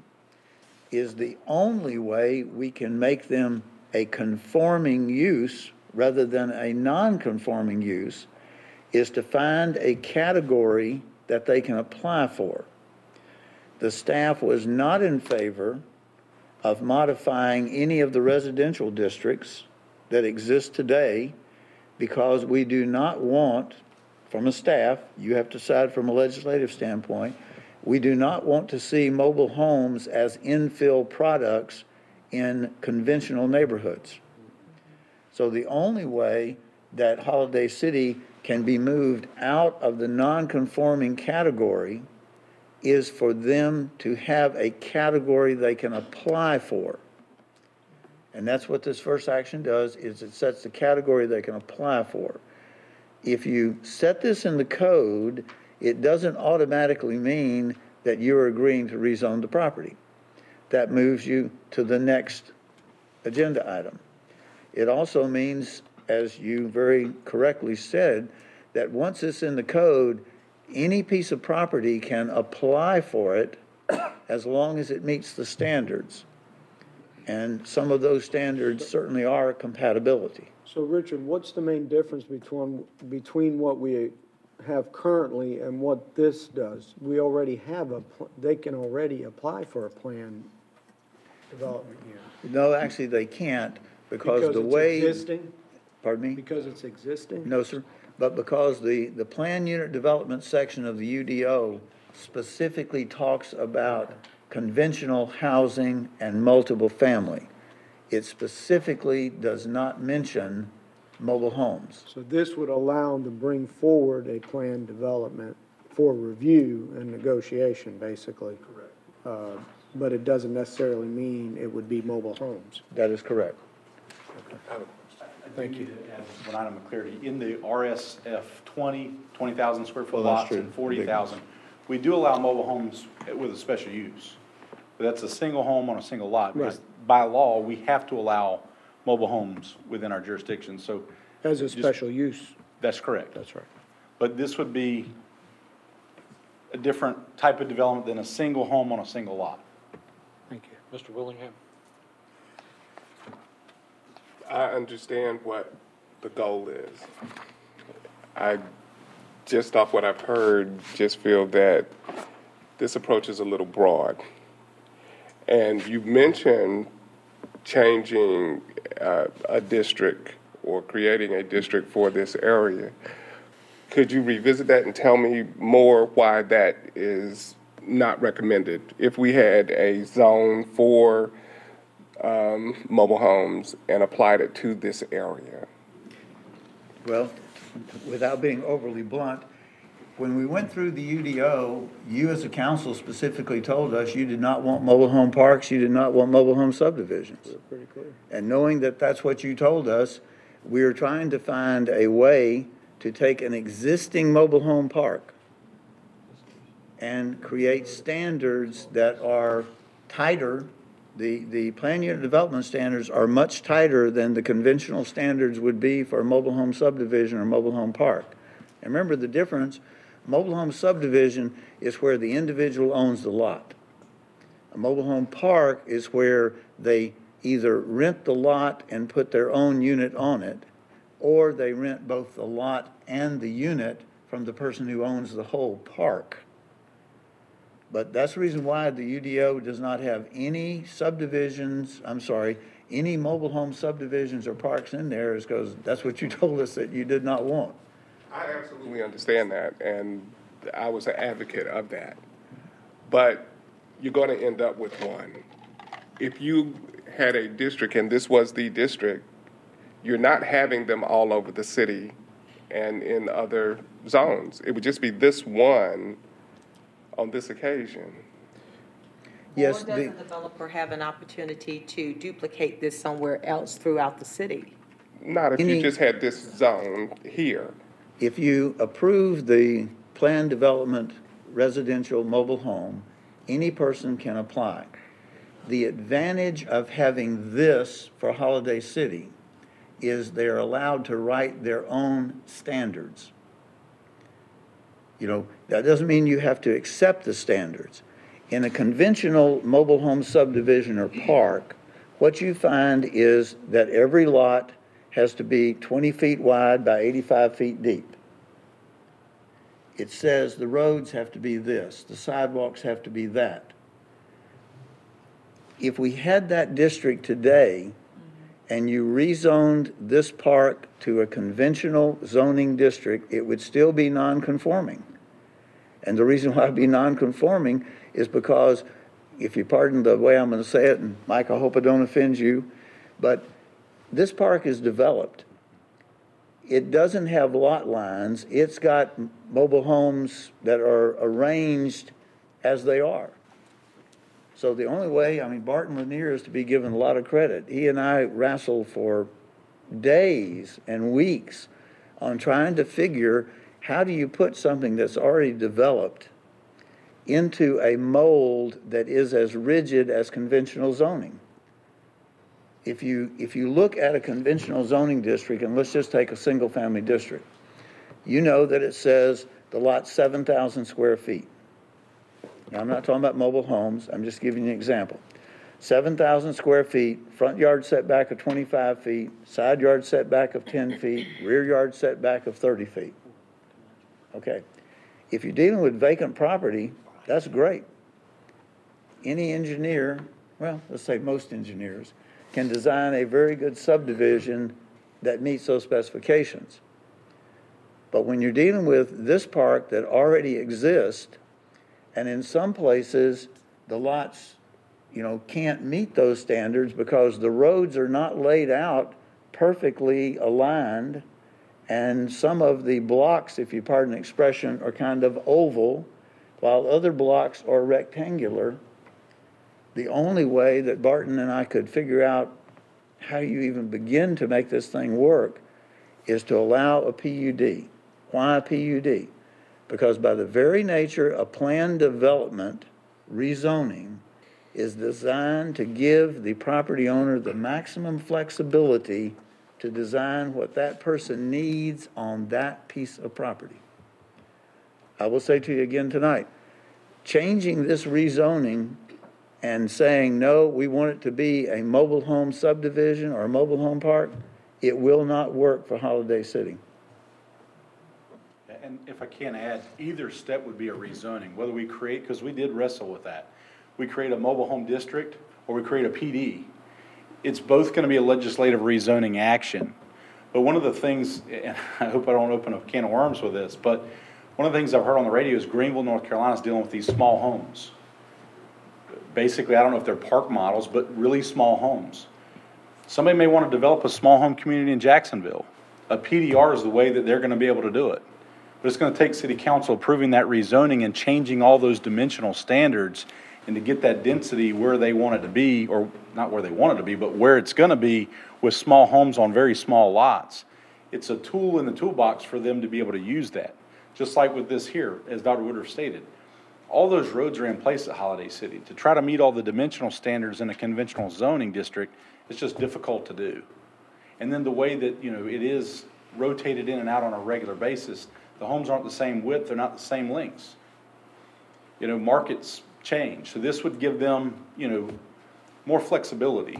is the only way we can make them a conforming use rather than a non-conforming use is to find a category that they can apply for. The staff was not in favor of modifying any of the residential districts that exist today because we do not want, from a staff, you have to decide from a legislative standpoint, we do not want to see mobile homes as infill products in conventional neighborhoods. So the only way that Holiday City can be moved out of the non-conforming category is for them to have a category they can apply for. And that's what this first action does, is it sets the category they can apply for. If you set this in the code, it doesn't automatically mean that you're agreeing to rezone the property. That moves you to the next agenda item. It also means, as you very correctly said, that once it's in the code, any piece of property can apply for it as long as it meets the standards. And some of those standards certainly are compatibility. So Richard, what's the main difference between, between what we have currently and what this does? We already have a, pl- they can already apply for a plan development here. No, actually, they can't because Because the it's way. existing? Pardon me? Because it's existing? No, sir, but because the, the plan unit development section of the UDO specifically talks about conventional housing and multiple family. It specifically does not mention mobile homes. So this would allow them to bring forward a plan development for review and negotiation, basically. Correct. Uh, But it doesn't necessarily mean it would be mobile homes. That is correct. Thank you. One item of clarity, in the RSF 20, 20,000 square foot Well, that's lots true. and 40,000, we do allow mobile homes with a special use. But that's a single home on a single lot. Because by law, we have to allow mobile homes within our jurisdiction, so As a special use, that's correct. that's right. But this would be a different type of development than a single home on a single lot. Thank you. Mr. Willingham? I understand what the goal is. I, just off what I've heard, just feel that this approach is a little broad. And you mentioned changing uh, a district or creating a district for this area. Could you revisit that and tell me more why that is not recommended? If we had a zone for um, mobile homes and applied it to this area? Well, without being overly blunt, when we went through the UDO, you as a council specifically told us you did not want mobile home parks, you did not want mobile home subdivisions. Pretty clear. And knowing that that's what you told us, we are trying to find a way to take an existing mobile home park and create standards that are tighter. The, the plan unit development standards are much tighter than the conventional standards would be for a mobile home subdivision or mobile home park. And remember the difference, mobile home subdivision is where the individual owns the lot. A mobile home park is where they either rent the lot and put their own unit on it, or they rent both the lot and the unit from the person who owns the whole park. But that's the reason why the UDO does not have any subdivisions, I'm sorry, any mobile home subdivisions or parks in there is because that's what you told us that you did not want. I absolutely understand that, and I was an advocate of that. But you're going to end up with one. If you had a district, and this was the district, you're not having them all over the city and in other zones. It would just be this one on this occasion. Yes, Or does the- the developer have an opportunity to duplicate this somewhere else throughout the city? Not if you Any- just had this zone here. If you approve the planned development residential mobile home, any person can apply. The advantage of having this for Holiday City is they're allowed to write their own standards. You know, that doesn't mean you have to accept the standards. In a conventional mobile home subdivision or park, what you find is that every lot has to be 20 feet wide by 85 feet deep. It says the roads have to be this, the sidewalks have to be that. If we had that district today, and you rezoned this park to a conventional zoning district, it would still be non-conforming. And the reason why it'd be non-conforming is because, if you pardon the way I'm gonna say it, and Mike, I hope I don't offend you, but this park is developed. It doesn't have lot lines, it's got mobile homes that are arranged as they are. So the only way, I mean, Barton Lanier is to be given a lot of credit. He and I wrestled for days and weeks on trying to figure, how do you put something that's already developed into a mold that is as rigid as conventional zoning? If you, if you look at a conventional zoning district, and let's just take a single-family district, you know that it says the seven thousand square feet. Now, I'm not talking about mobile homes, I'm just giving you an example. Seven thousand square feet, front yard setback of twenty-five feet, side yard setback of ten feet, rear yard setback of thirty feet. Okay, if you're dealing with vacant property, that's great. Any engineer, well, let's say most engineers, can design a very good subdivision that meets those specifications. But when you're dealing with this park that already exists, and in some places, the lots, you know, can't meet those standards because the roads are not laid out perfectly aligned, and some of the blocks, if you pardon the expression, are kind of oval, while other blocks are rectangular. The only way that Barton and I could figure out how you even begin to make this thing work is to allow a PUD. Why a PUD? Because by the very nature of planned development, rezoning is designed to give the property owner the maximum flexibility to design what that person needs on that piece of property. I will say to you again tonight, changing this rezoning and saying, no, we want it to be a mobile home subdivision or a mobile home park, it will not work for Holiday City. And if I can add, either step would be a rezoning, whether we create, because we did wrestle with that. We create a mobile home district or we create a PD. It's both gonna be a legislative rezoning action. But one of the things, and I hope I don't open a can of worms with this, but one of the things I've heard on the radio is Greenville, North Carolina is dealing with these small homes. Basically, I don't know if they're park models, but really small homes. Somebody may want to develop a small home community in Jacksonville. A PDR is the way that they're gonna be able to do it. But it's gonna take city council approving that rezoning and changing all those dimensional standards and to get that density where they want it to be, or not where they want it to be, but where it's gonna be with small homes on very small lots. It's a tool in the toolbox for them to be able to use that. Just like with this here, as Dr. Woodruff stated. All those roads are in place at Holiday City. To try to meet all the dimensional standards in a conventional zoning district, it's just difficult to do. And then the way that, you know, it is rotated in and out on a regular basis, the homes aren't the same width, they're not the same lengths. You know, Market's change. So this would give them, you know, more flexibility.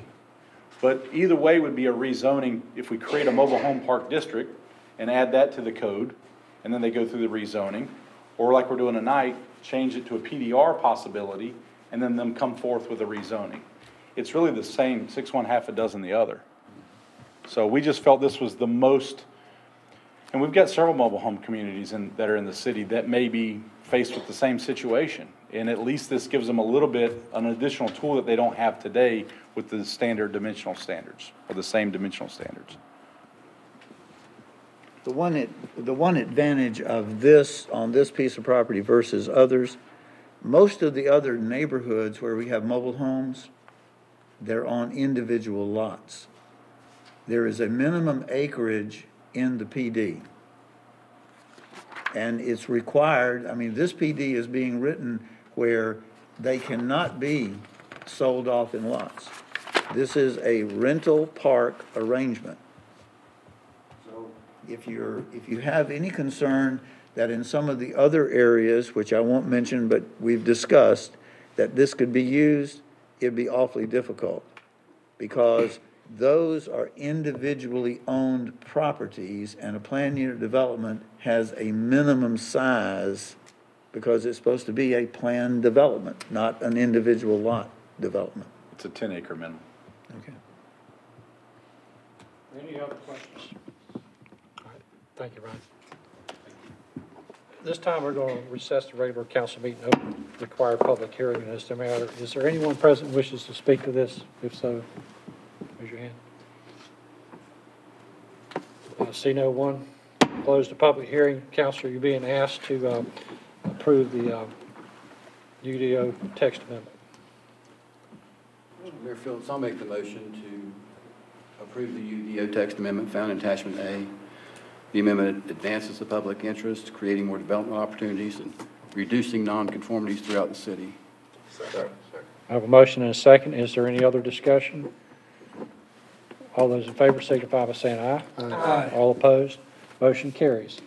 But either way would be a rezoning if we create a mobile home park district and add that to the code, and then they go through the rezoning. Or like we're doing tonight, change it to a PDR possibility, and then them come forth with a rezoning. It's really the same, six one, half a dozen the other. So we just felt this was the most, and we've got several mobile home communities in, that are in the city that may be faced with the same situation. And at least this gives them a little bit, an additional tool that they don't have today with the standard dimensional standards, or the same dimensional standards. The one, the one advantage of this, on this piece of property versus others, most of the other neighborhoods where we have mobile homes, they're on individual lots. There is a minimum acreage in the PD. And it's required, I mean, this PD is being written where they cannot be sold off in lots. This is a rental park arrangement. So if you're, if you have any concern that in some of the other areas, which I won't mention, but we've discussed, that this could be used, it'd be awfully difficult. Because those are individually owned properties and a planned unit development has a minimum size because it's supposed to be a planned development, not an individual lot development. It's a ten acre minimum. Okay. Any other questions? Thank you, Ryan. This time, we're going to recess the regular council meeting, open required public hearing on this matter. Is there anyone present who wishes to speak to this? If so, raise your hand. I See no one. Close the public hearing. Counselor, you're being asked to uh, approve the uh, UDO text amendment. Mayor Phillips, I'll make the motion to approve the UDO text amendment found in attachment A. The amendment advances the public interest, creating more development opportunities and reducing nonconformities throughout the city. Second. I have a motion and a second. Is there any other discussion? All those in favor signify by saying aye. Aye. All opposed? Motion carries.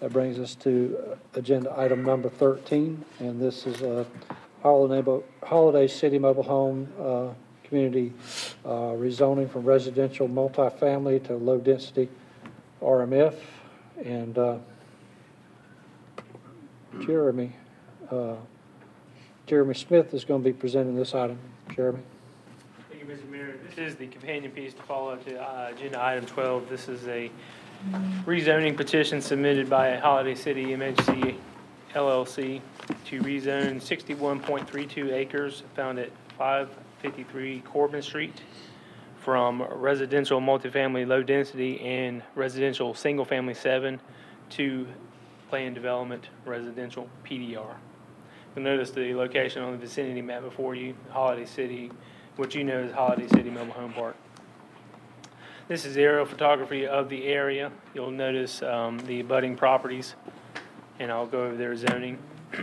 That brings us to uh, agenda item number 13, and this is a Holiday Holiday City Mobile Home uh, Community uh, rezoning from residential multifamily to low-density RMF. And uh, Jeremy, uh, Jeremy Smith is going to be presenting this item. Jeremy? Thank you, Mr. Mayor. This is the companion piece to follow to uh, agenda item 12. This is a rezoning petition submitted by Holiday City MHC LLC to rezone 61.32 acres found at 553 Corbin Street from residential multifamily low density and residential single-family seven to planned development residential PDR. You'll notice the location on the vicinity map before you, Holiday City, what you know as Holiday City Mobile Home Park. This is aerial photography of the area. You'll notice um, the abutting properties, and I'll go over their zoning.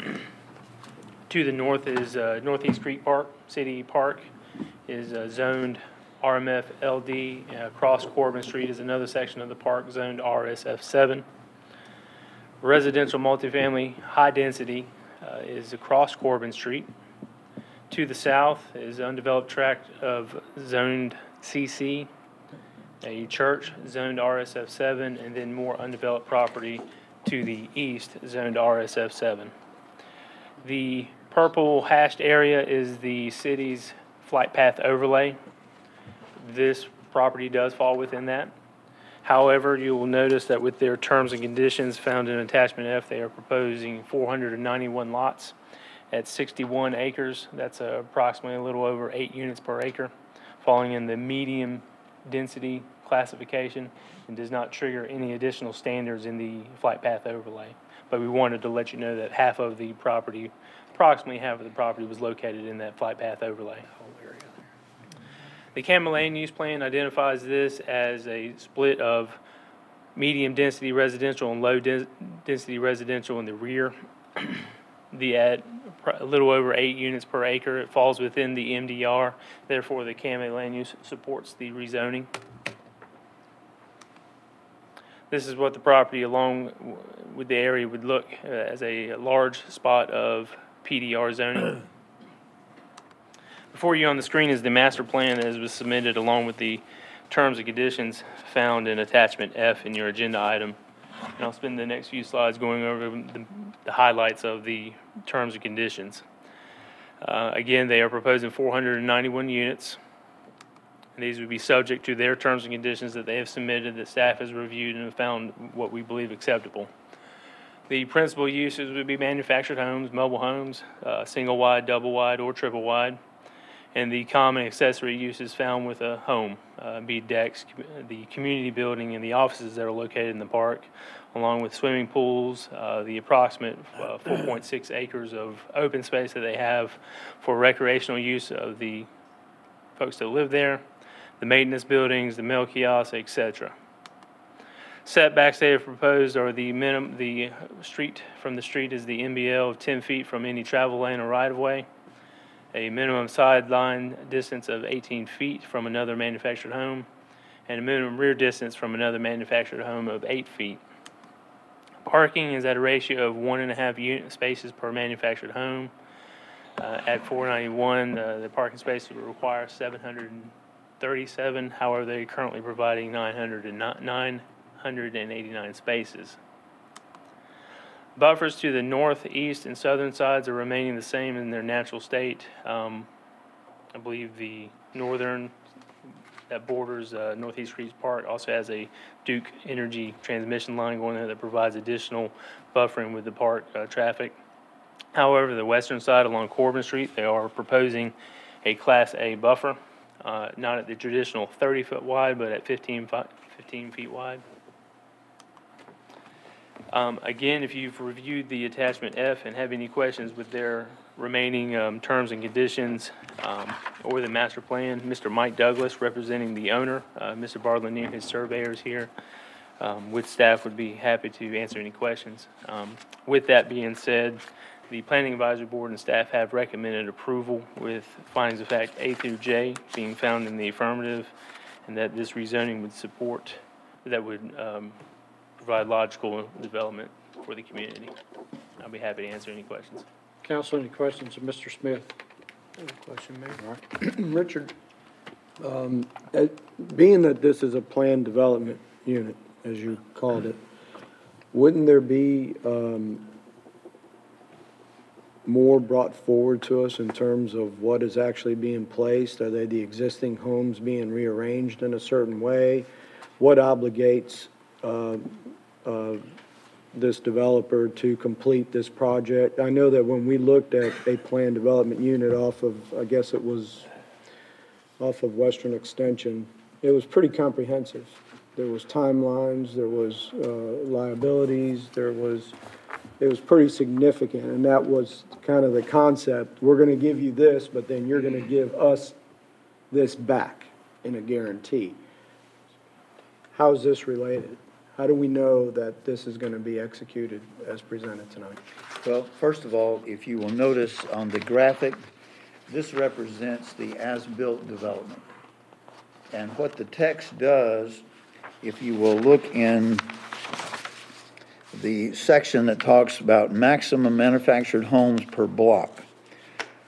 To the north is uh, Northeast Creek Park, City Park is uh, zoned RMF LD. Uh, Across Corbin Street is another section of the park zoned RSF 7. Residential multifamily, high density, uh, is across Corbin Street. To the south is undeveloped tract of zoned CC, a church zoned RSF 7, and then more undeveloped property to the east zoned RSF 7. The purple hashed area is the city's flight path overlay. This property does fall within that. However, you will notice that with their terms and conditions found in attachment F, they are proposing 491 lots at 61 acres. That's uh, approximately a little over eight units per acre, falling in the medium density classification and does not trigger any additional standards in the flight path overlay. But we wanted to let you know that half of the property, approximately half of the property was located in that flight path overlay. The CAMA Land Use Plan identifies this as a split of medium-density residential and low-density residential in the rear. The at a little over eight units per acre, it falls within the MDR, therefore the CAMA Land Use supports the rezoning. This is what the property along with the area would look uh, as a large spot of PDR zoning. Before you on the screen is the master plan as was submitted along with the terms and conditions found in attachment F in your agenda item. And I'll spend the next few slides going over the- the highlights of the terms and conditions. Uh, Again, they are proposing 491 units. And These would be subject to their terms and conditions that they have submitted, that staff has reviewed and found what we believe acceptable. The principal uses would be manufactured homes, mobile homes, uh, single wide, double wide, or triple wide. And the common accessory uses found with a home, uh, be decks, the community building, and the offices that are located in the park, along with swimming pools, uh, the approximate uh, 4.6 acres of open space that they have for recreational use of the folks that live there, the maintenance buildings, the mail kiosks, etc. Setbacks they have proposed are the minimum, the street, from the street is the MBL of 10 feet from any travel lane or right-of-way, a minimum sideline distance of 18 feet from another manufactured home, and a minimum rear distance from another manufactured home of 8 feet. Parking is at a ratio of one and a half unit spaces per manufactured home. Uh, At 491, uh, the parking spaces would require 737, however, they're currently providing 909 189 spaces. Buffers to the north, east, and southern sides are remaining the same in their natural state. Um, I believe the northern, that borders uh, Northeast Creeks Park also has a Duke Energy transmission line going there that provides additional buffering with the park uh, traffic. However, the western side along Corbin Street, they are proposing a Class A buffer, uh, not at the traditional 30-foot wide, but at 15 fi- 15 feet wide. Um, Again, if you've reviewed the attachment F and have any questions with their remaining um, terms and conditions um, or the master plan, Mr. Mike Douglas, representing the owner, uh, Mr. Bartlett, his surveyors here, um, with staff would be happy to answer any questions. Um, With that being said, the Planning Advisory Board and staff have recommended approval with findings of fact A through J being found in the affirmative, and that this rezoning would support, that would um, provide logical development for the community. I'll be happy to answer any questions. Council, any questions of Mr. Smith? Question, Mayor? All right. Richard, um, uh, being that this is a planned development unit, as you called it, wouldn't there be um, more brought forward to us in terms of what is actually being placed? Are they the existing homes being rearranged in a certain way? What obligates uh, uh, this developer to complete this project? I know that when we looked at a planned development unit off of, I guess it was off of Western Extension, it was pretty comprehensive. There was timelines, there was uh, liabilities, there was, it was pretty significant, and that was kind of the concept. We're gonna give you this, but then you're gonna give us this back in a guarantee. How's this related? How do we know that this is gonna be executed as presented tonight? Well, first of all, if you will notice on the graphic, this represents the as-built development. And what the text does, if you will look in the section that talks about maximum manufactured homes per block,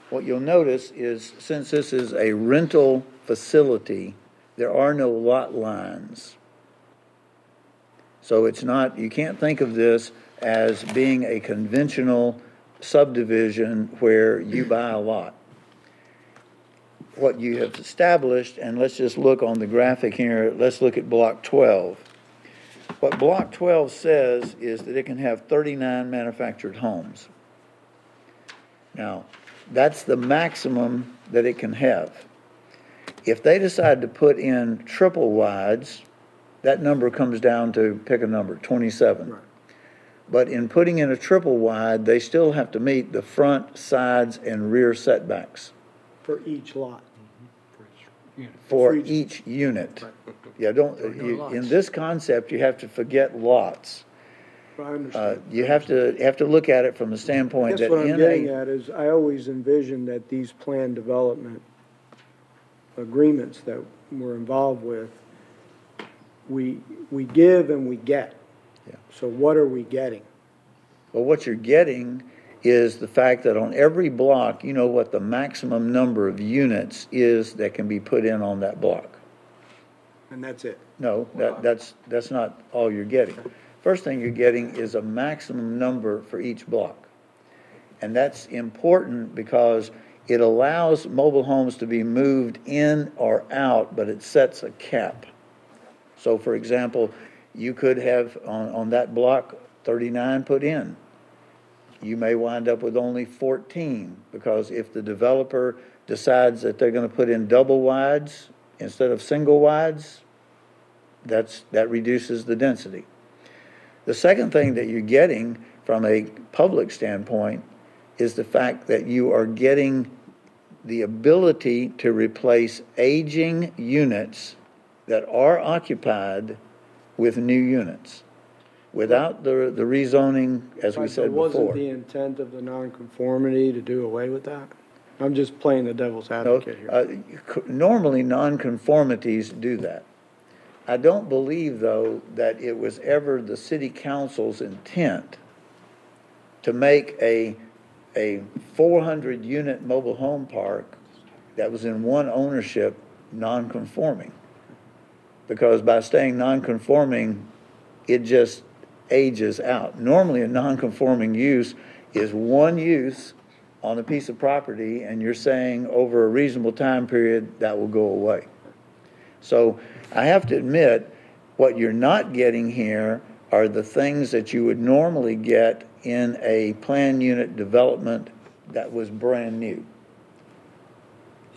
what you'll notice is, since this is a rental facility, there are no lot lines. So it's not, you can't think of this as being a conventional subdivision where you buy a lot. What you have established, and let's just look on the graphic here, let's look at block 12. What block 12 says is that it can have 39 manufactured homes. Now, that's the maximum that it can have. If they decide to put in triple wides, that number comes down to, pick a number, 27. But in putting in a triple wide, they still have to meet the front, sides, and rear setbacks For each lot. for For each- each unit. Yeah, don't, no you- in this concept, you have to forget lots. I Uh, understand. You have to, have to look at it from the standpoint That's that what I'm in getting a, at, is I always envisioned that these planned development agreements that we're involved with, we, we give and we get. Yeah. So what are we getting? well, what you're getting is the fact that on every block, you know what the maximum number of units is that can be put in on that block. And that's it. No, that, that's, that's not all you're getting. First thing you're getting is a maximum number for each block. And that's important because it allows mobile homes to be moved in or out, but it sets a cap. So for example, you could have on, on that block, thirty-nine put in. You may wind up with only fourteen, because if the developer decides that they're gonna put in double wides instead of single wides, that's, that reduces the density. The second thing that you're getting from a public standpoint is the fact that you are getting the ability to replace aging units that are occupied with new units without the, the rezoning, as we Right, said but Wasn't before. the intent of the nonconformity to do away with that? I'm just playing the devil's No, advocate here. uh, c- Normally, nonconformities do that. I don't believe, though, that it was ever the city council's intent to make a, a 400-unit mobile home park that was in one ownership non-conforming. Because by staying non-conforming, it just ages out. Normally, a non-conforming use is one use on a piece of property, and you're saying over a reasonable time period, that will go away. So I have to admit, what you're not getting here are the things that you would normally get in a plan unit development that was brand new.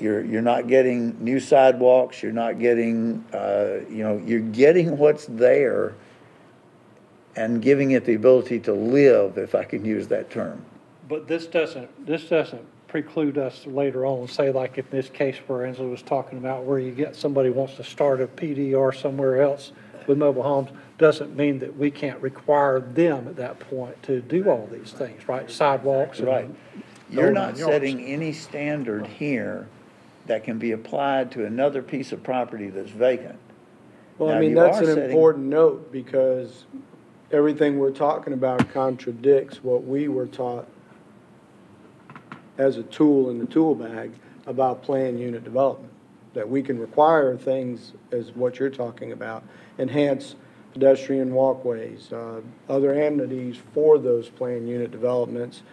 You're, you're not getting new sidewalks, you're not getting, uh, you know, you're getting what's there and giving it the ability to live, if I can use that term. But this doesn't, this doesn't preclude us later on, say like in this case where Angela was talking about where you get, somebody wants to start a PDR somewhere else with mobile homes, doesn't mean that we can't require them at that point to do all these things, right? Sidewalks. Right. You're not setting any standard here that can be applied to another piece of property that's vacant. Well, I mean, you that's are an setting- important note because everything we're talking about contradicts what we were taught as a tool in the tool bag about planned unit development. That we can require things as what you're talking about, enhance pedestrian walkways, uh, other amenities for those planned unit developments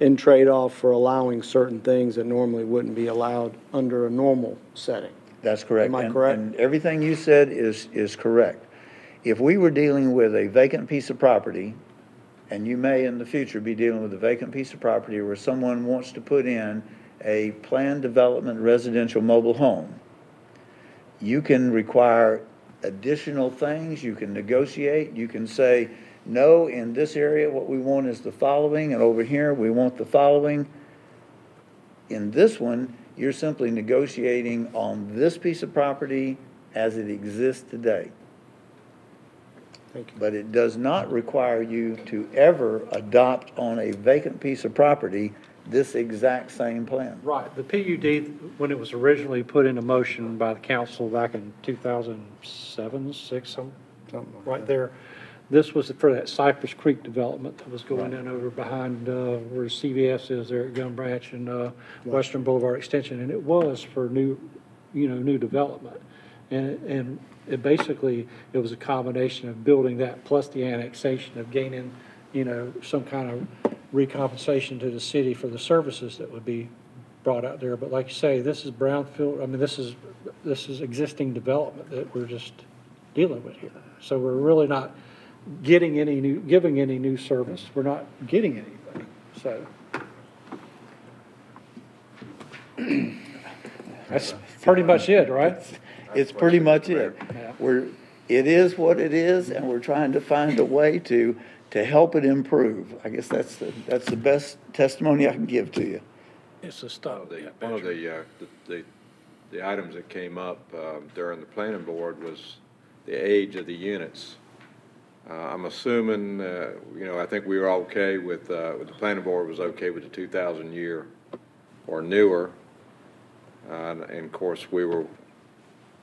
in trade-off for allowing certain things that normally wouldn't be allowed under a normal setting. That's correct. Am I And- correct? And everything you said is, is correct. If we were dealing with a vacant piece of property, and you may in the future be dealing with a vacant piece of property where someone wants to put in a planned development residential mobile home, you can require additional things, you can negotiate, you can say, no, in this area, what we want is the following, and over here, we want the following. In this one, you're simply negotiating on this piece of property as it exists today. Thank you. But it does not require you to ever adopt on a vacant piece of property this exact same plan. Right, the PUD, when it was originally put into motion by the council back in 2007, 6, some, Something like right that. there, this was for that Cypress Creek development that was going in over behind uh, where CVS is there at Gum Branch and uh, Western Boulevard Extension, and it was for new, you know, new development. And, and it basically, it was a combination of building that plus the annexation of gaining, you know, some kind of recompensation to the city for the services that would be brought out there. But like you say, this is brownfield, I mean, this is, this is existing development that we're just dealing with here. So we're really not getting any new, giving any new service. We're not getting anything, so. That's pretty much it, right? It's pretty much it. We're, it is what it is, and we're trying to find a way to, to help it improve. I guess that's the, that's the best testimony I can give to you. It's a stop. The- One of the, uh, the- the, the items that came up um, during the planning board was the age of the units. Uh, I'm assuming, uh, you know, I think we were okay with, uh, with the planning board was okay with the 2,000 year or newer. And of course, we were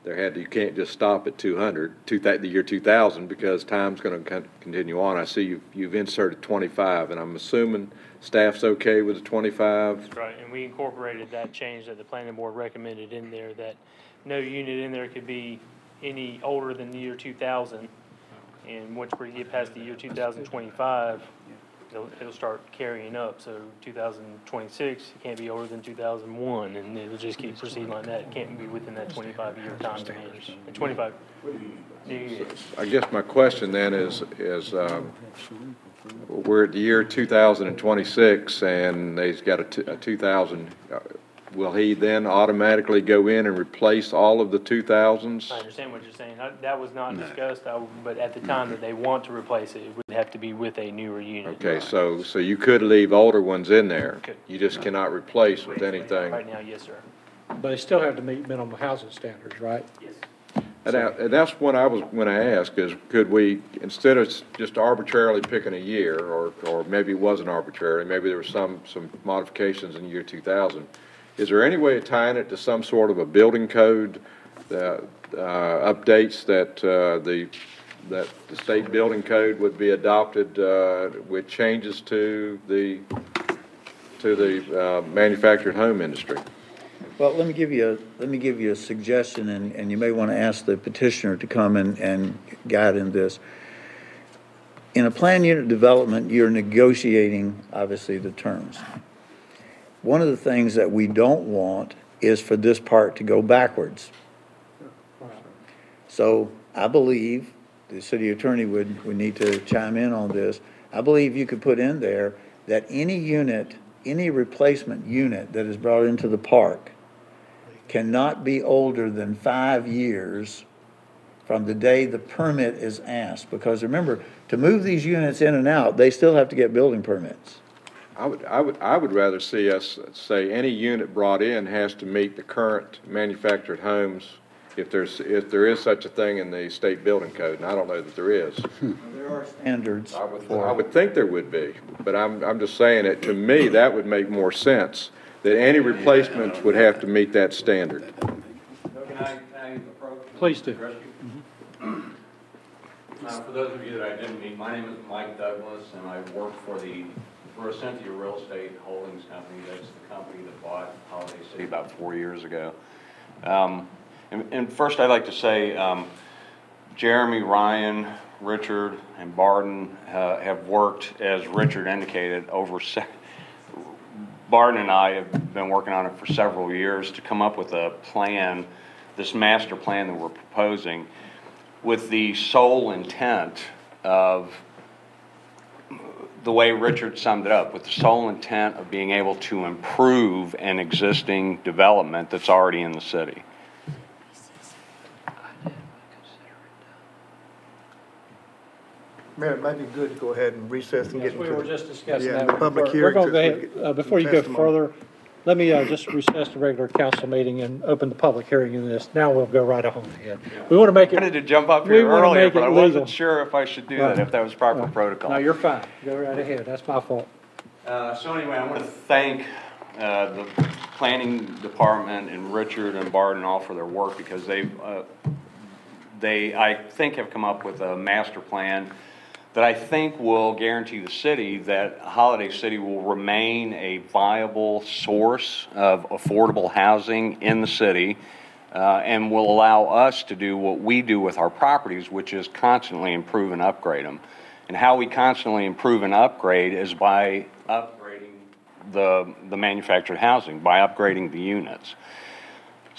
there had, to, you can't just stop at 200, two thou- the year 2000, because time's going to continue on. I see you've, you've inserted 25, and I'm assuming staff's okay with the 25? That's right, and we incorporated that change that the planning board recommended in there, that no unit in there could be any older than the year two thousand. And once we get past the year two thousand twenty-five, it'll, it'll start carrying up, so two thousand twenty-six, it can't be older than two thousand one, and it'll just keep proceeding like that, it can't be within that twenty-five year time span, and twenty-five. Yeah, I guess my question then is, is, um, we're at the year 2026, and they've got a t- a 2000, uh, will he then automatically go in and replace all of the 2000s? I understand what you're saying, I- that was not discussed, I- but at the mm-hmm. time that they want to replace it, it would have to be with a newer unit. Okay, so, so you could leave older ones in there? Could. You just cannot replace with anything? Right now, yes, sir. But they still have to meet minimum housing standards, right? Yes. And that- and that's what I was, when I asked, is could we, instead of s- just arbitrarily picking a year, or, or maybe it wasn't arbitrary, maybe there were some, some modifications in the year 2000, is there any way of tying it to some sort of a building code, that, uh, updates that, uh, the, that the state building code would be adopted, uh, with changes to the, to the, uh, manufactured home industry? Well, let me give you, a let me give you a suggestion, and, and you may want to ask the petitioner to come and, and guide in this. In a plan unit development, you're negotiating, obviously, the terms. One of the things that we don't want is for this part to go backwards. So I believe, the city attorney would, would need to chime in on this. I believe you could put in there that any unit, any replacement unit that is brought into the park cannot be older than five years from the day the permit is asked. Because remember, to move these units in and out, they still have to get building permits. I would, I would, I would rather see us say any unit brought in has to meet the current manufactured homes if there's, if there is such a thing in the state building code, and I don't know that there is. There are standards I would, I would think there would be, but I'm, I'm just saying that, to me, that would make more sense, that any replacements would have to meet that standard. Can I, can I approach? Please do. address? Uh, for those of you that I didn't meet, my name is Mike Douglas, and I work for the, for Essentia Real Estate Holdings Company. That's the company that bought Holiday City about four years ago. Um, and, and first I'd like to say, um, Jeremy, Ryan, Richard, and Barden, uh, have worked, as Richard indicated, over se- Barton and I have been working on it for several years to come up with a plan, this master plan that we're proposing, with the sole intent of, the way Richard summed it up, with the sole intent of being able to improve an existing development that's already in the city. Mayor, it might be good to go ahead and recess and Yes, get we were just discussing Yeah, that. the public We're- hearing We're gonna go since we ahead, get uh, before you go testimony. further, let me, uh, just recess the regular council meeting and open the public hearing in this. Now we'll go right on ahead. We want to make I wanted to jump up We here wanna earlier, make but it I legal. wasn't sure if I should do that, if that was proper protocol. no, you're fine. Go right ahead. That's my fault. Uh, So anyway, I want to thank uh, the planning department and Richard and Barton all for their work because they, uh, they, I think, have come up with a master plan that I think will guarantee the city that Holiday City will remain a viable source of affordable housing in the city uh, and will allow us to do what we do with our properties, which is constantly improve and upgrade them. And how we constantly improve and upgrade is by upgrading the, the manufactured housing, by upgrading the units.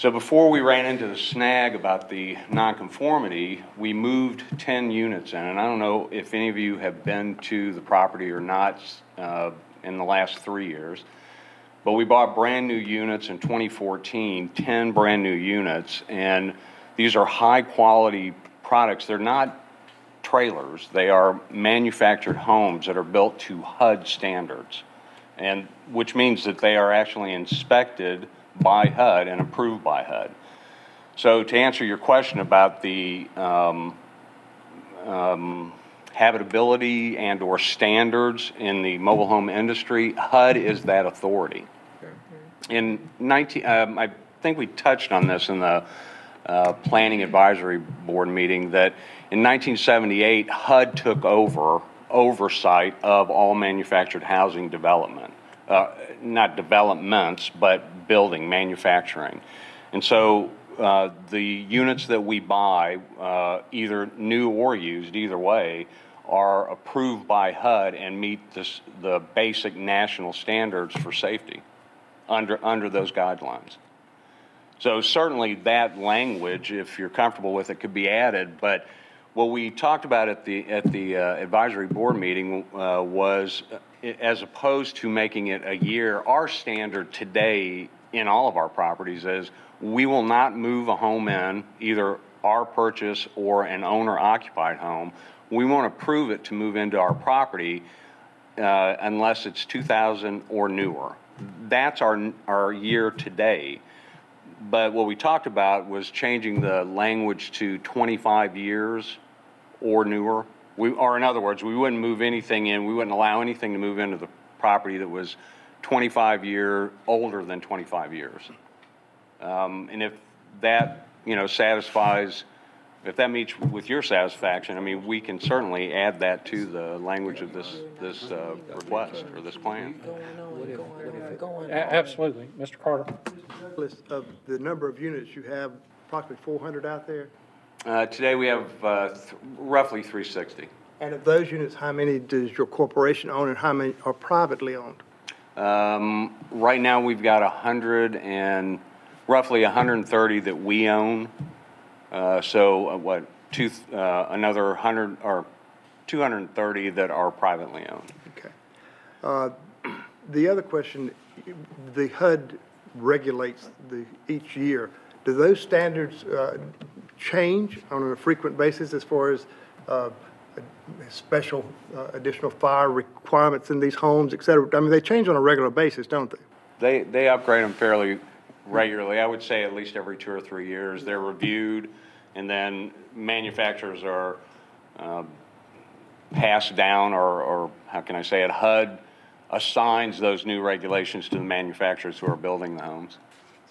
So before we ran into the snag about the nonconformity, we moved 10 units in. And I don't know if any of you have been to the property or not uh, in the last three years. But we bought brand-new units in 2014, 10 brand-new units. And these are high-quality products. They're not trailers. They are manufactured homes that are built to HUD standards. And, which means that they are actually inspected by HUD and approved by HUD. So to answer your question about the um, um, habitability and/or standards in the mobile home industry, HUD is that authority. In 19, um, I think we touched on this in the uh, Planning Advisory Board meeting that in 1978, HUD took over oversight of all manufactured housing development. Uh, Not developments, but building, manufacturing. And so uh, the units that we buy, uh, either new or used, either way, are approved by HUD and meet this, the basic national standards for safety under, under those guidelines. So certainly that language, if you're comfortable with it, could be added, but what we talked about at the, at the uh, advisory board meeting uh, was, as opposed to making it a year, our standard today in all of our properties is we will not move a home in, either our purchase or an owner-occupied home. We want to prove it to move into our property uh, unless it's 2000 or newer. That's our, our year today. But what we talked about was changing the language to 25 years or newer. We, or in other words, we wouldn't move anything in, we wouldn't allow anything to move into the property that was 25 year, older than 25 years. Um, and if that, you know, satisfies, if that meets with your satisfaction, I mean, we can certainly add that to the language of this, this, uh, request or this plan. A- Absolutely. Mr. Carter? List of the number of units you have, approximately 400 out there? Uh, today we have, uh, th- roughly 360. And of those units, how many does your corporation own and how many are privately owned? Um, right now, we've got hundred and, roughly hundred and thirty that we own. Uh, so uh, what, two, uh, another hundred, or two hundred and thirty that are privately owned. Okay. Uh, The other question, the HUD regulates the, each year. Do those standards uh, change on a frequent basis as far as uh, special uh, additional fire requirements in these homes, et cetera? I mean, they change on a regular basis, don't they? They, they upgrade them fairly regularly. I would say at least every two or three years. They're reviewed, and then manufacturers are um, passed down, or, or how can I say it, HUD assigns those new regulations to the manufacturers who are building the homes.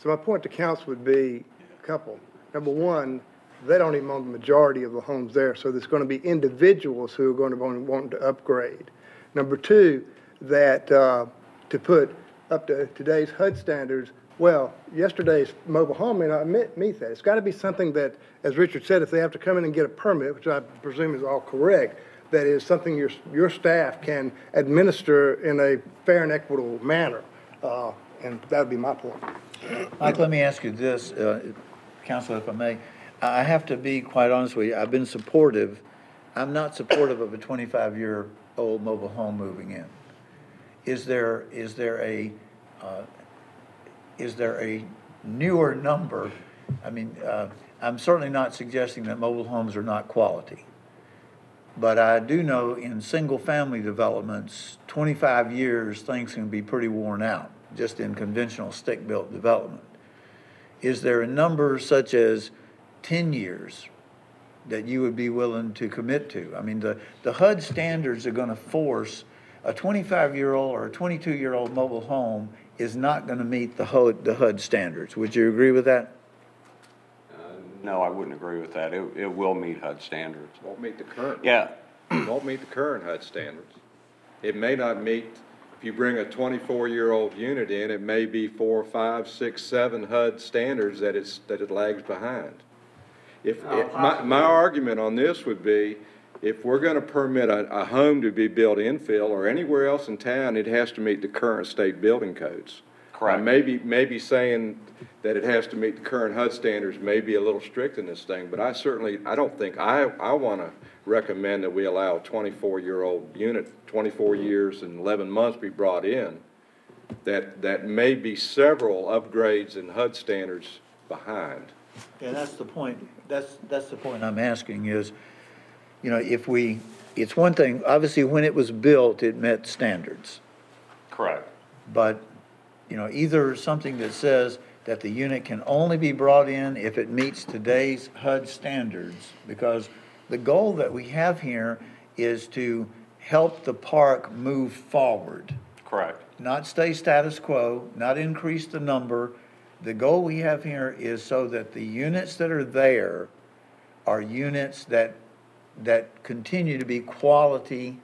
So my point to council would be a couple. Number one, they don't even own the majority of the homes there, so there's going to be individuals who are going to want, to upgrade. Number two, that uh, to put up to today's HUD standards, well, yesterday's mobile home may not meet, that. It's got to be something that, as Richard said, if they have to come in and get a permit, which I presume is all correct, that is something your, your staff can administer in a fair and equitable manner. Uh, and that would be my point. Mike, let me ask you this, uh, if I may. I have to be quite honest with you, I've been supportive, I'm not supportive of a 25-year-old mobile home moving in. Is there, is there a, uh, is there a newer number? I mean, uh, I'm certainly not suggesting that mobile homes are not quality. But I do know in single-family developments, 25 years, things can be pretty worn out, just in conventional stick-built development. Is there a number such as 10 years that you would be willing to commit to? I mean, the, the HUD standards are going to force a 25-year-old or a 22-year-old mobile home is not going to meet the HUD, the HUD standards. Would you agree with that? Uh, no, I wouldn't agree with that. It, it will meet HUD standards. Won't meet the current. Yeah, Won't meet the current HUD standards. It may not meet, if you bring a twenty-four-year-old unit in, it may be four, five, six, seven HUD standards that it's, that it lags behind. If, if- my, my argument on this would be, if we're gonna permit a, a home to be built infill or anywhere else in town, it has to meet the current state building codes. Correct. Now, Maybe, maybe saying that it has to meet the current HUD standards may be a little strict in this thing, but I certainly, I don't think, I, I wanna recommend that we allow a twenty-four-year-old unit, twenty-four mm-hmm. years and eleven months be brought in, that, that may be several upgrades in HUD standards behind. Yeah, that's the point, that's, that's the point I'm asking is, you know, if we, it's one thing, obviously, when it was built, it met standards. correct. But, you know, either something that says that the unit can only be brought in if it meets today's HUD standards, because the goal that we have here is to help the park move forward, Correct. not stay status quo, not increase the number, the goal we have here is so that the units that are there are units that, that continue to be quality,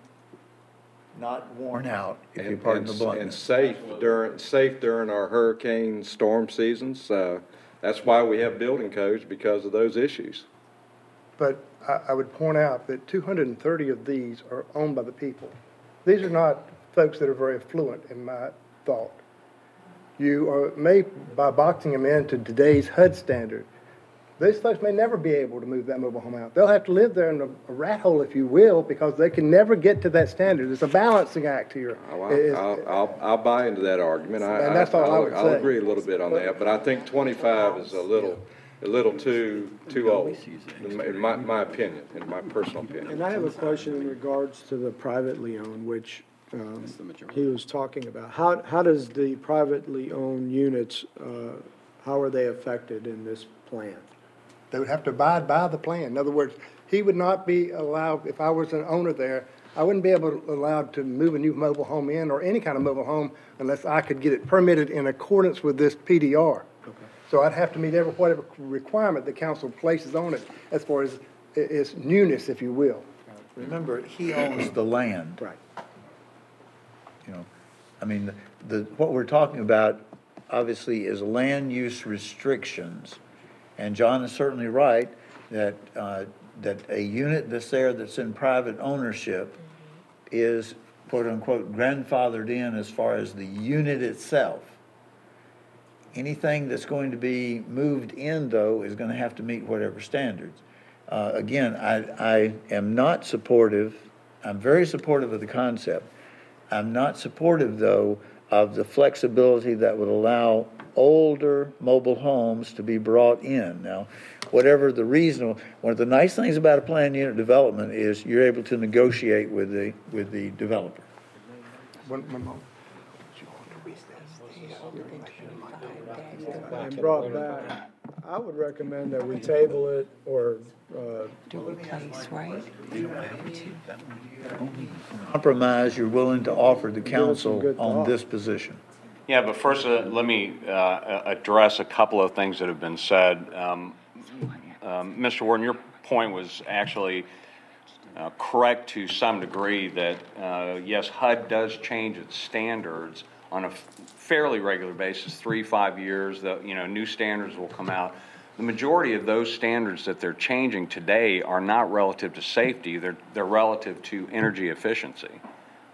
not worn out, if you And- the and- bluntness. And safe during, safe during our hurricane storm seasons. Uh, That's why we have building codes, because of those issues. But I, I would point out that two hundred and thirty of these are owned by the people. These are not folks that are very affluent, in my thought. You are, may, by boxing them into today's HUD standard, these folks may never be able to move that mobile home out. They'll have to live there in a a rat hole, if you will, because they can never get to that standard. It's a balancing act here. Oh, I'll, I'll, I'll- I'll buy into that argument. I- And that's all I I'll- would I'll say. agree a little bit on that, but I think twenty-five is a little, a little too, too old, in my- in my, my opinion, in my personal opinion. And I have a question in regards to the privately owned, which um, he was talking about. How, how does the privately owned units, uh, how are they affected in this plan? They would have to abide by the plan. In other words, he would not be allowed, if I was an owner there, I wouldn't be able, to allowed to move a new mobile home in or any kind of mobile home unless I could get it permitted in accordance with this PDR. So I'd have to meet every, whatever requirement the council places on it as far as its newness, if you will. Remember, he owns the land. Right. You know, I mean, the, what we're talking about, obviously, is land use restrictions. And John is certainly right that, uh, that a unit that's there that's in private ownership is quote-unquote grandfathered in as far as the unit itself. Anything that's going to be moved in, though, is gonna have to meet whatever standards. Uh, again, I, I am not supportive, I'm very supportive of the concept. I'm not supportive, though, of the flexibility that would allow older mobile homes to be brought in. Now, whatever the reason, one of the nice things about a planned unit development is you're able to negotiate with the, with the developer. One, one moment. And brought back, I would recommend that we table it or, uh, doing case, right? Compromise you're willing to offer the council on this position. Yeah, but first, uh, let me uh, address a couple of things that have been said. Um, um, Mr. Warden, your point was actually uh, correct to some degree that, uh, yes, HUD does change its standards on a fairly regular basis, three, five years, the, you know, new standards will come out. The majority of those standards that they're changing today are not relative to safety, they're, they're relative to energy efficiency.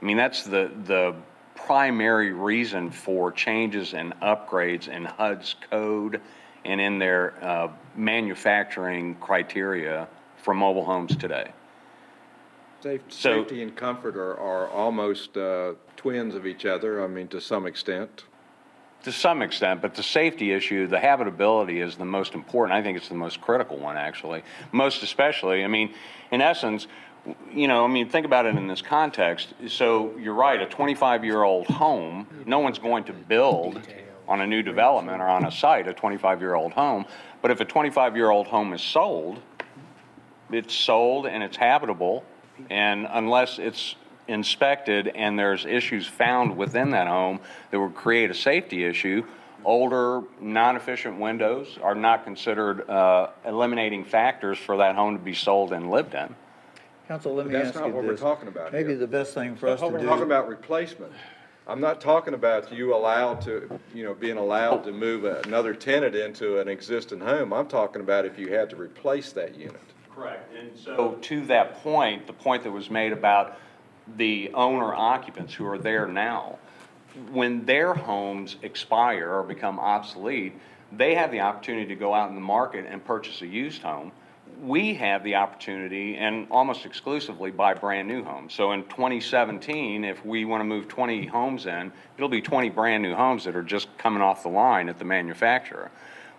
I mean, that's the, the primary reason for changes and upgrades in HUD's code and in their uh, manufacturing criteria for mobile homes today. Safe- So- Safety and comfort are, are almost uh, twins of each other, I mean, to some extent. To some extent, but the safety issue, the habitability is the most important. I think it's the most critical one, actually. Most especially, I mean, in essence, you know, I mean, think about it in this context. So you're right, a 25-year-old home, no one's going to build on a new development or on a site a 25-year-old home. But if a 25-year-old home is sold, it's sold and it's habitable, and unless it's inspected and there's issues found within that home that would create a safety issue, older, non-efficient windows are not considered uh, eliminating factors for that home to be sold and lived in. Council, let But me that's ask not you what we're talking about Maybe here. the best thing for us to do. We're talking about replacement. I'm not talking about you allowed to, you know, being allowed to move another tenant into an existing home. I'm talking about if you had to replace that unit. Correct. And so to that point, the point that was made about the owner occupants who are there now, when their homes expire or become obsolete, they have the opportunity to go out in the market and purchase a used home. We have the opportunity and almost exclusively buy brand-new homes. So in 2017, if we want to move 20 homes in, it'll be 20 brand-new homes that are just coming off the line at the manufacturer.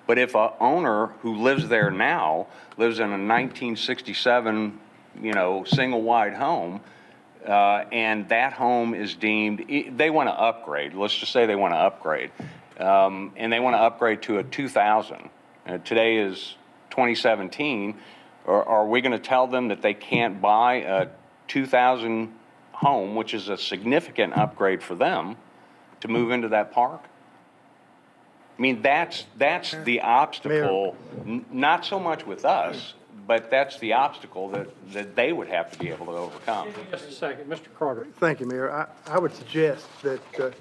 But if a owner who lives there now lives in a 1967, you know, single-wide home, uh, and that home is deemed, they want to upgrade, let's just say they want to upgrade, um, and they want to upgrade to a 2000. Uh, Today is 2017, are, are we going to tell them that they can't buy a 2000 home, which is a significant upgrade for them, to move into that park? I mean, that's, that's the obstacle, n- not so much with us, but that's the obstacle that, that they would have to be able to overcome. Just a second, Mr. Carter. Thank you, Mayor. I, I would suggest that uh,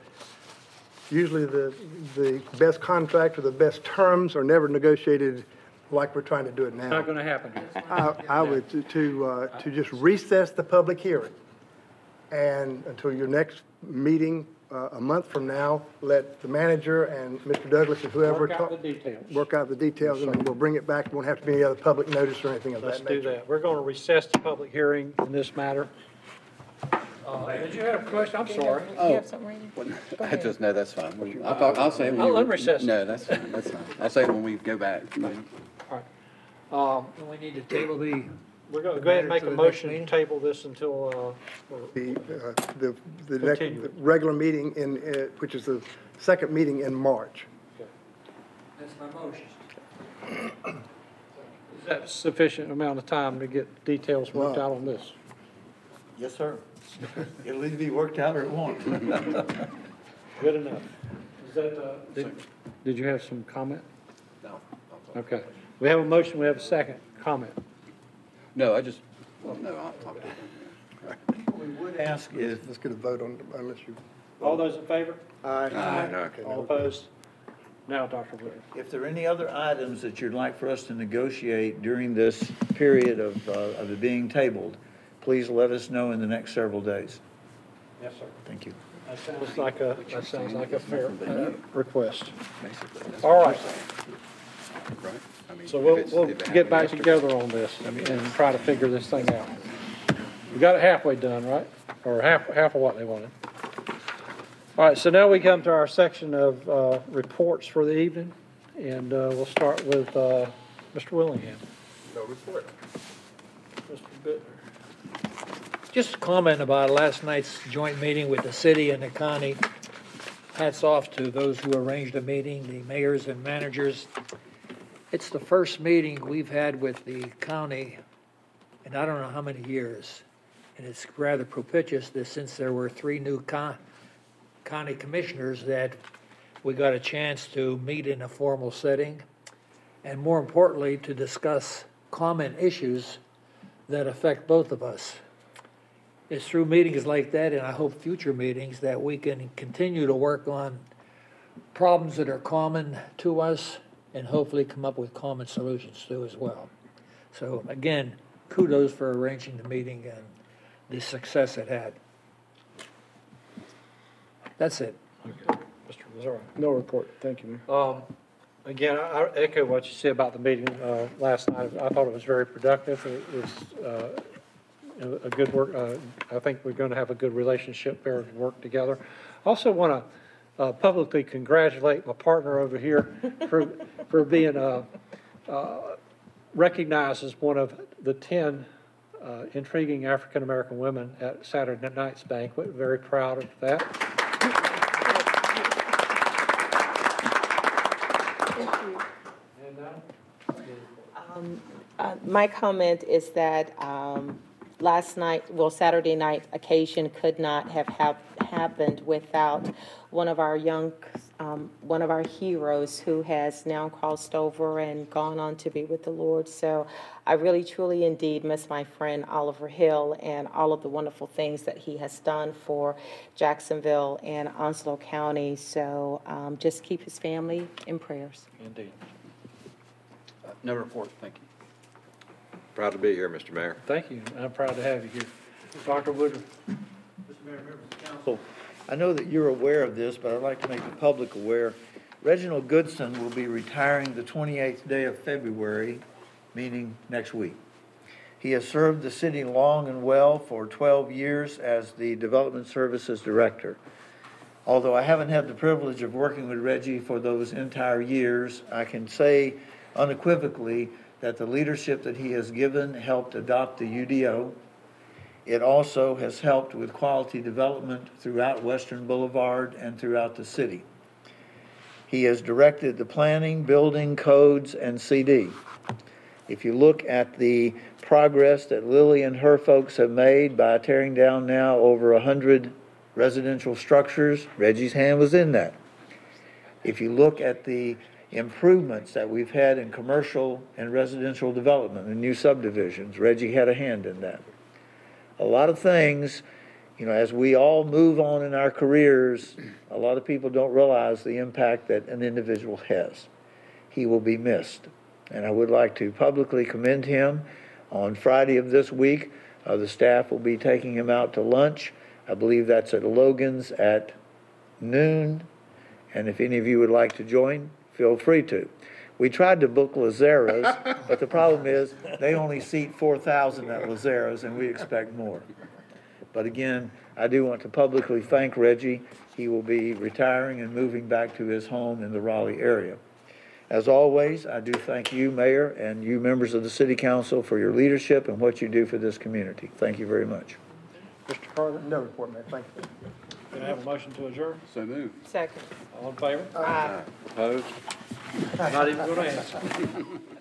usually the, the best contract or the best terms are never negotiated like we're trying to do it now. Not going to happen. I, I would to- to, uh, to just recess the public hearing and until your next meeting, uh, a month from now, let the manager and Mr. Douglas and whoever Work out talk. the details. Work out the details and then we'll bring it back. Won't have to be any other public notice or anything of Let's that do that. We're going to recess the public hearing in this matter. Uh, Did you have a question? I'm sorry. Oh, I just, no, that's fine. We- I'll talk, I'll say it when I'll you. unrecess it. No, that's fine, that's fine. I'll say it when we go back. Um, And we need to table the, We're going to go ahead and make a To the next motion to table this until, uh, The, uh, the, the next, Continue. the regular meeting in, uh, which is the second meeting in March. that's my motion. is that sufficient amount of time to get details worked out on this? Yes, sir. It'll either be worked out or it won't. Good enough. Is that, uh, did, did you have some comment? No. Okay. We have a motion, we have a second comment. No, I just, well, no, I'll talk to you. We would ask if, Let's get a vote on, unless you. All those in favor? Aye. All opposed? Now, Dr. Wood. if there are any other items that you'd like for us to negotiate during this period of, uh, of it being tabled, please let us know in the next several days. Yes, sir. Thank you. That sounds like a, that sounds like a fair uh, request. Basically, that's All what right, you're saying, Right? I mean, so if we'll, it's- we'll if it get back happened together on this and, and try to figure this thing out. We got it halfway done, right? Or half, half of what they wanted. All right, so now we come to our section of, uh, reports for the evening, and, uh, we'll start with, uh, Mr. Willingham. No report. Mr. Bittner. Just a comment about last night's joint meeting with the city and the county. Hats off to those who arranged the meeting, the mayors and managers. It's the first meeting we've had with the county in I don't know how many years. And it's rather propitious that since there were three new con- county commissioners that we got a chance to meet in a formal setting. And more importantly, to discuss common issues that affect both of us. It's through meetings like that, and I hope future meetings, that we can continue to work on problems that are common to us and hopefully come up with common solutions too as well. So again, kudos for arranging the meeting and the success it had. That's it. Okay. Mr. Lazzara. No report, thank you, Mayor. Um, Again, I I echo what you said about the meeting uh, last night. I thought it was very productive. It was uh, a a good work, uh, I think we're going to have a good relationship there and work together. I Also want to publicly congratulate my partner over here for, for being uh, uh, recognized as one of the 10 uh, intriguing African-American women at Saturday night's banquet. Very proud of that. Uh, My comment is that um, last night, well, Saturday night occasion could not have hap- happened without one of our young, um, one of our heroes who has now crossed over and gone on to be with the Lord. So I really, truly, indeed miss my friend Oliver Hill and all of the wonderful things that he has done for Jacksonville and Onslow County. So um, just keep his family in prayers. Indeed. Uh, No report, thank you. Proud to be here, Mr. Mayor. Thank you. I'm proud to have you here. Dr. Woodruff. Mr. Mayor, members of council, oh. I know that you're aware of this, but I'd like to make the public aware. Reginald Goodson will be retiring the 28th day of February, meaning next week. He has served the city long and well for 12 years as the Development Services Director. Although I haven't had the privilege of working with Reggie for those entire years, I can say unequivocally that the leadership that he has given helped adopt the UDO. It also has helped with quality development throughout Western Boulevard and throughout the city. He has directed the planning, building, codes, and CD. If you look at the progress that Lily and her folks have made by tearing down now over 100 residential structures, Reggie's hand was in that. If you look at the improvements that we've had in commercial and residential development and new subdivisions, Reggie had a hand in that. A lot of things, you know, as we all move on in our careers, a lot of people don't realize the impact that an individual has. He will be missed. And I would like to publicly commend him. On Friday of this week, uh, the staff will be taking him out to lunch. I believe that's at Logan's at noon. And if any of you would like to join, feel free to. We tried to book Lazzara's, but the problem is they only seat 4,000 at Lazzara's and we expect more. But again, I do want to publicly thank Reggie. He will be retiring and moving back to his home in the Raleigh area. As always, I do thank you, Mayor, and you members of the City Council for your leadership and what you do for this community. Thank you very much. Mr. Carter, No report, Mayor, thank you. Can I have a motion to adjourn? So moved. Second. All in favor? Aye. Opposed? Not even going to ask.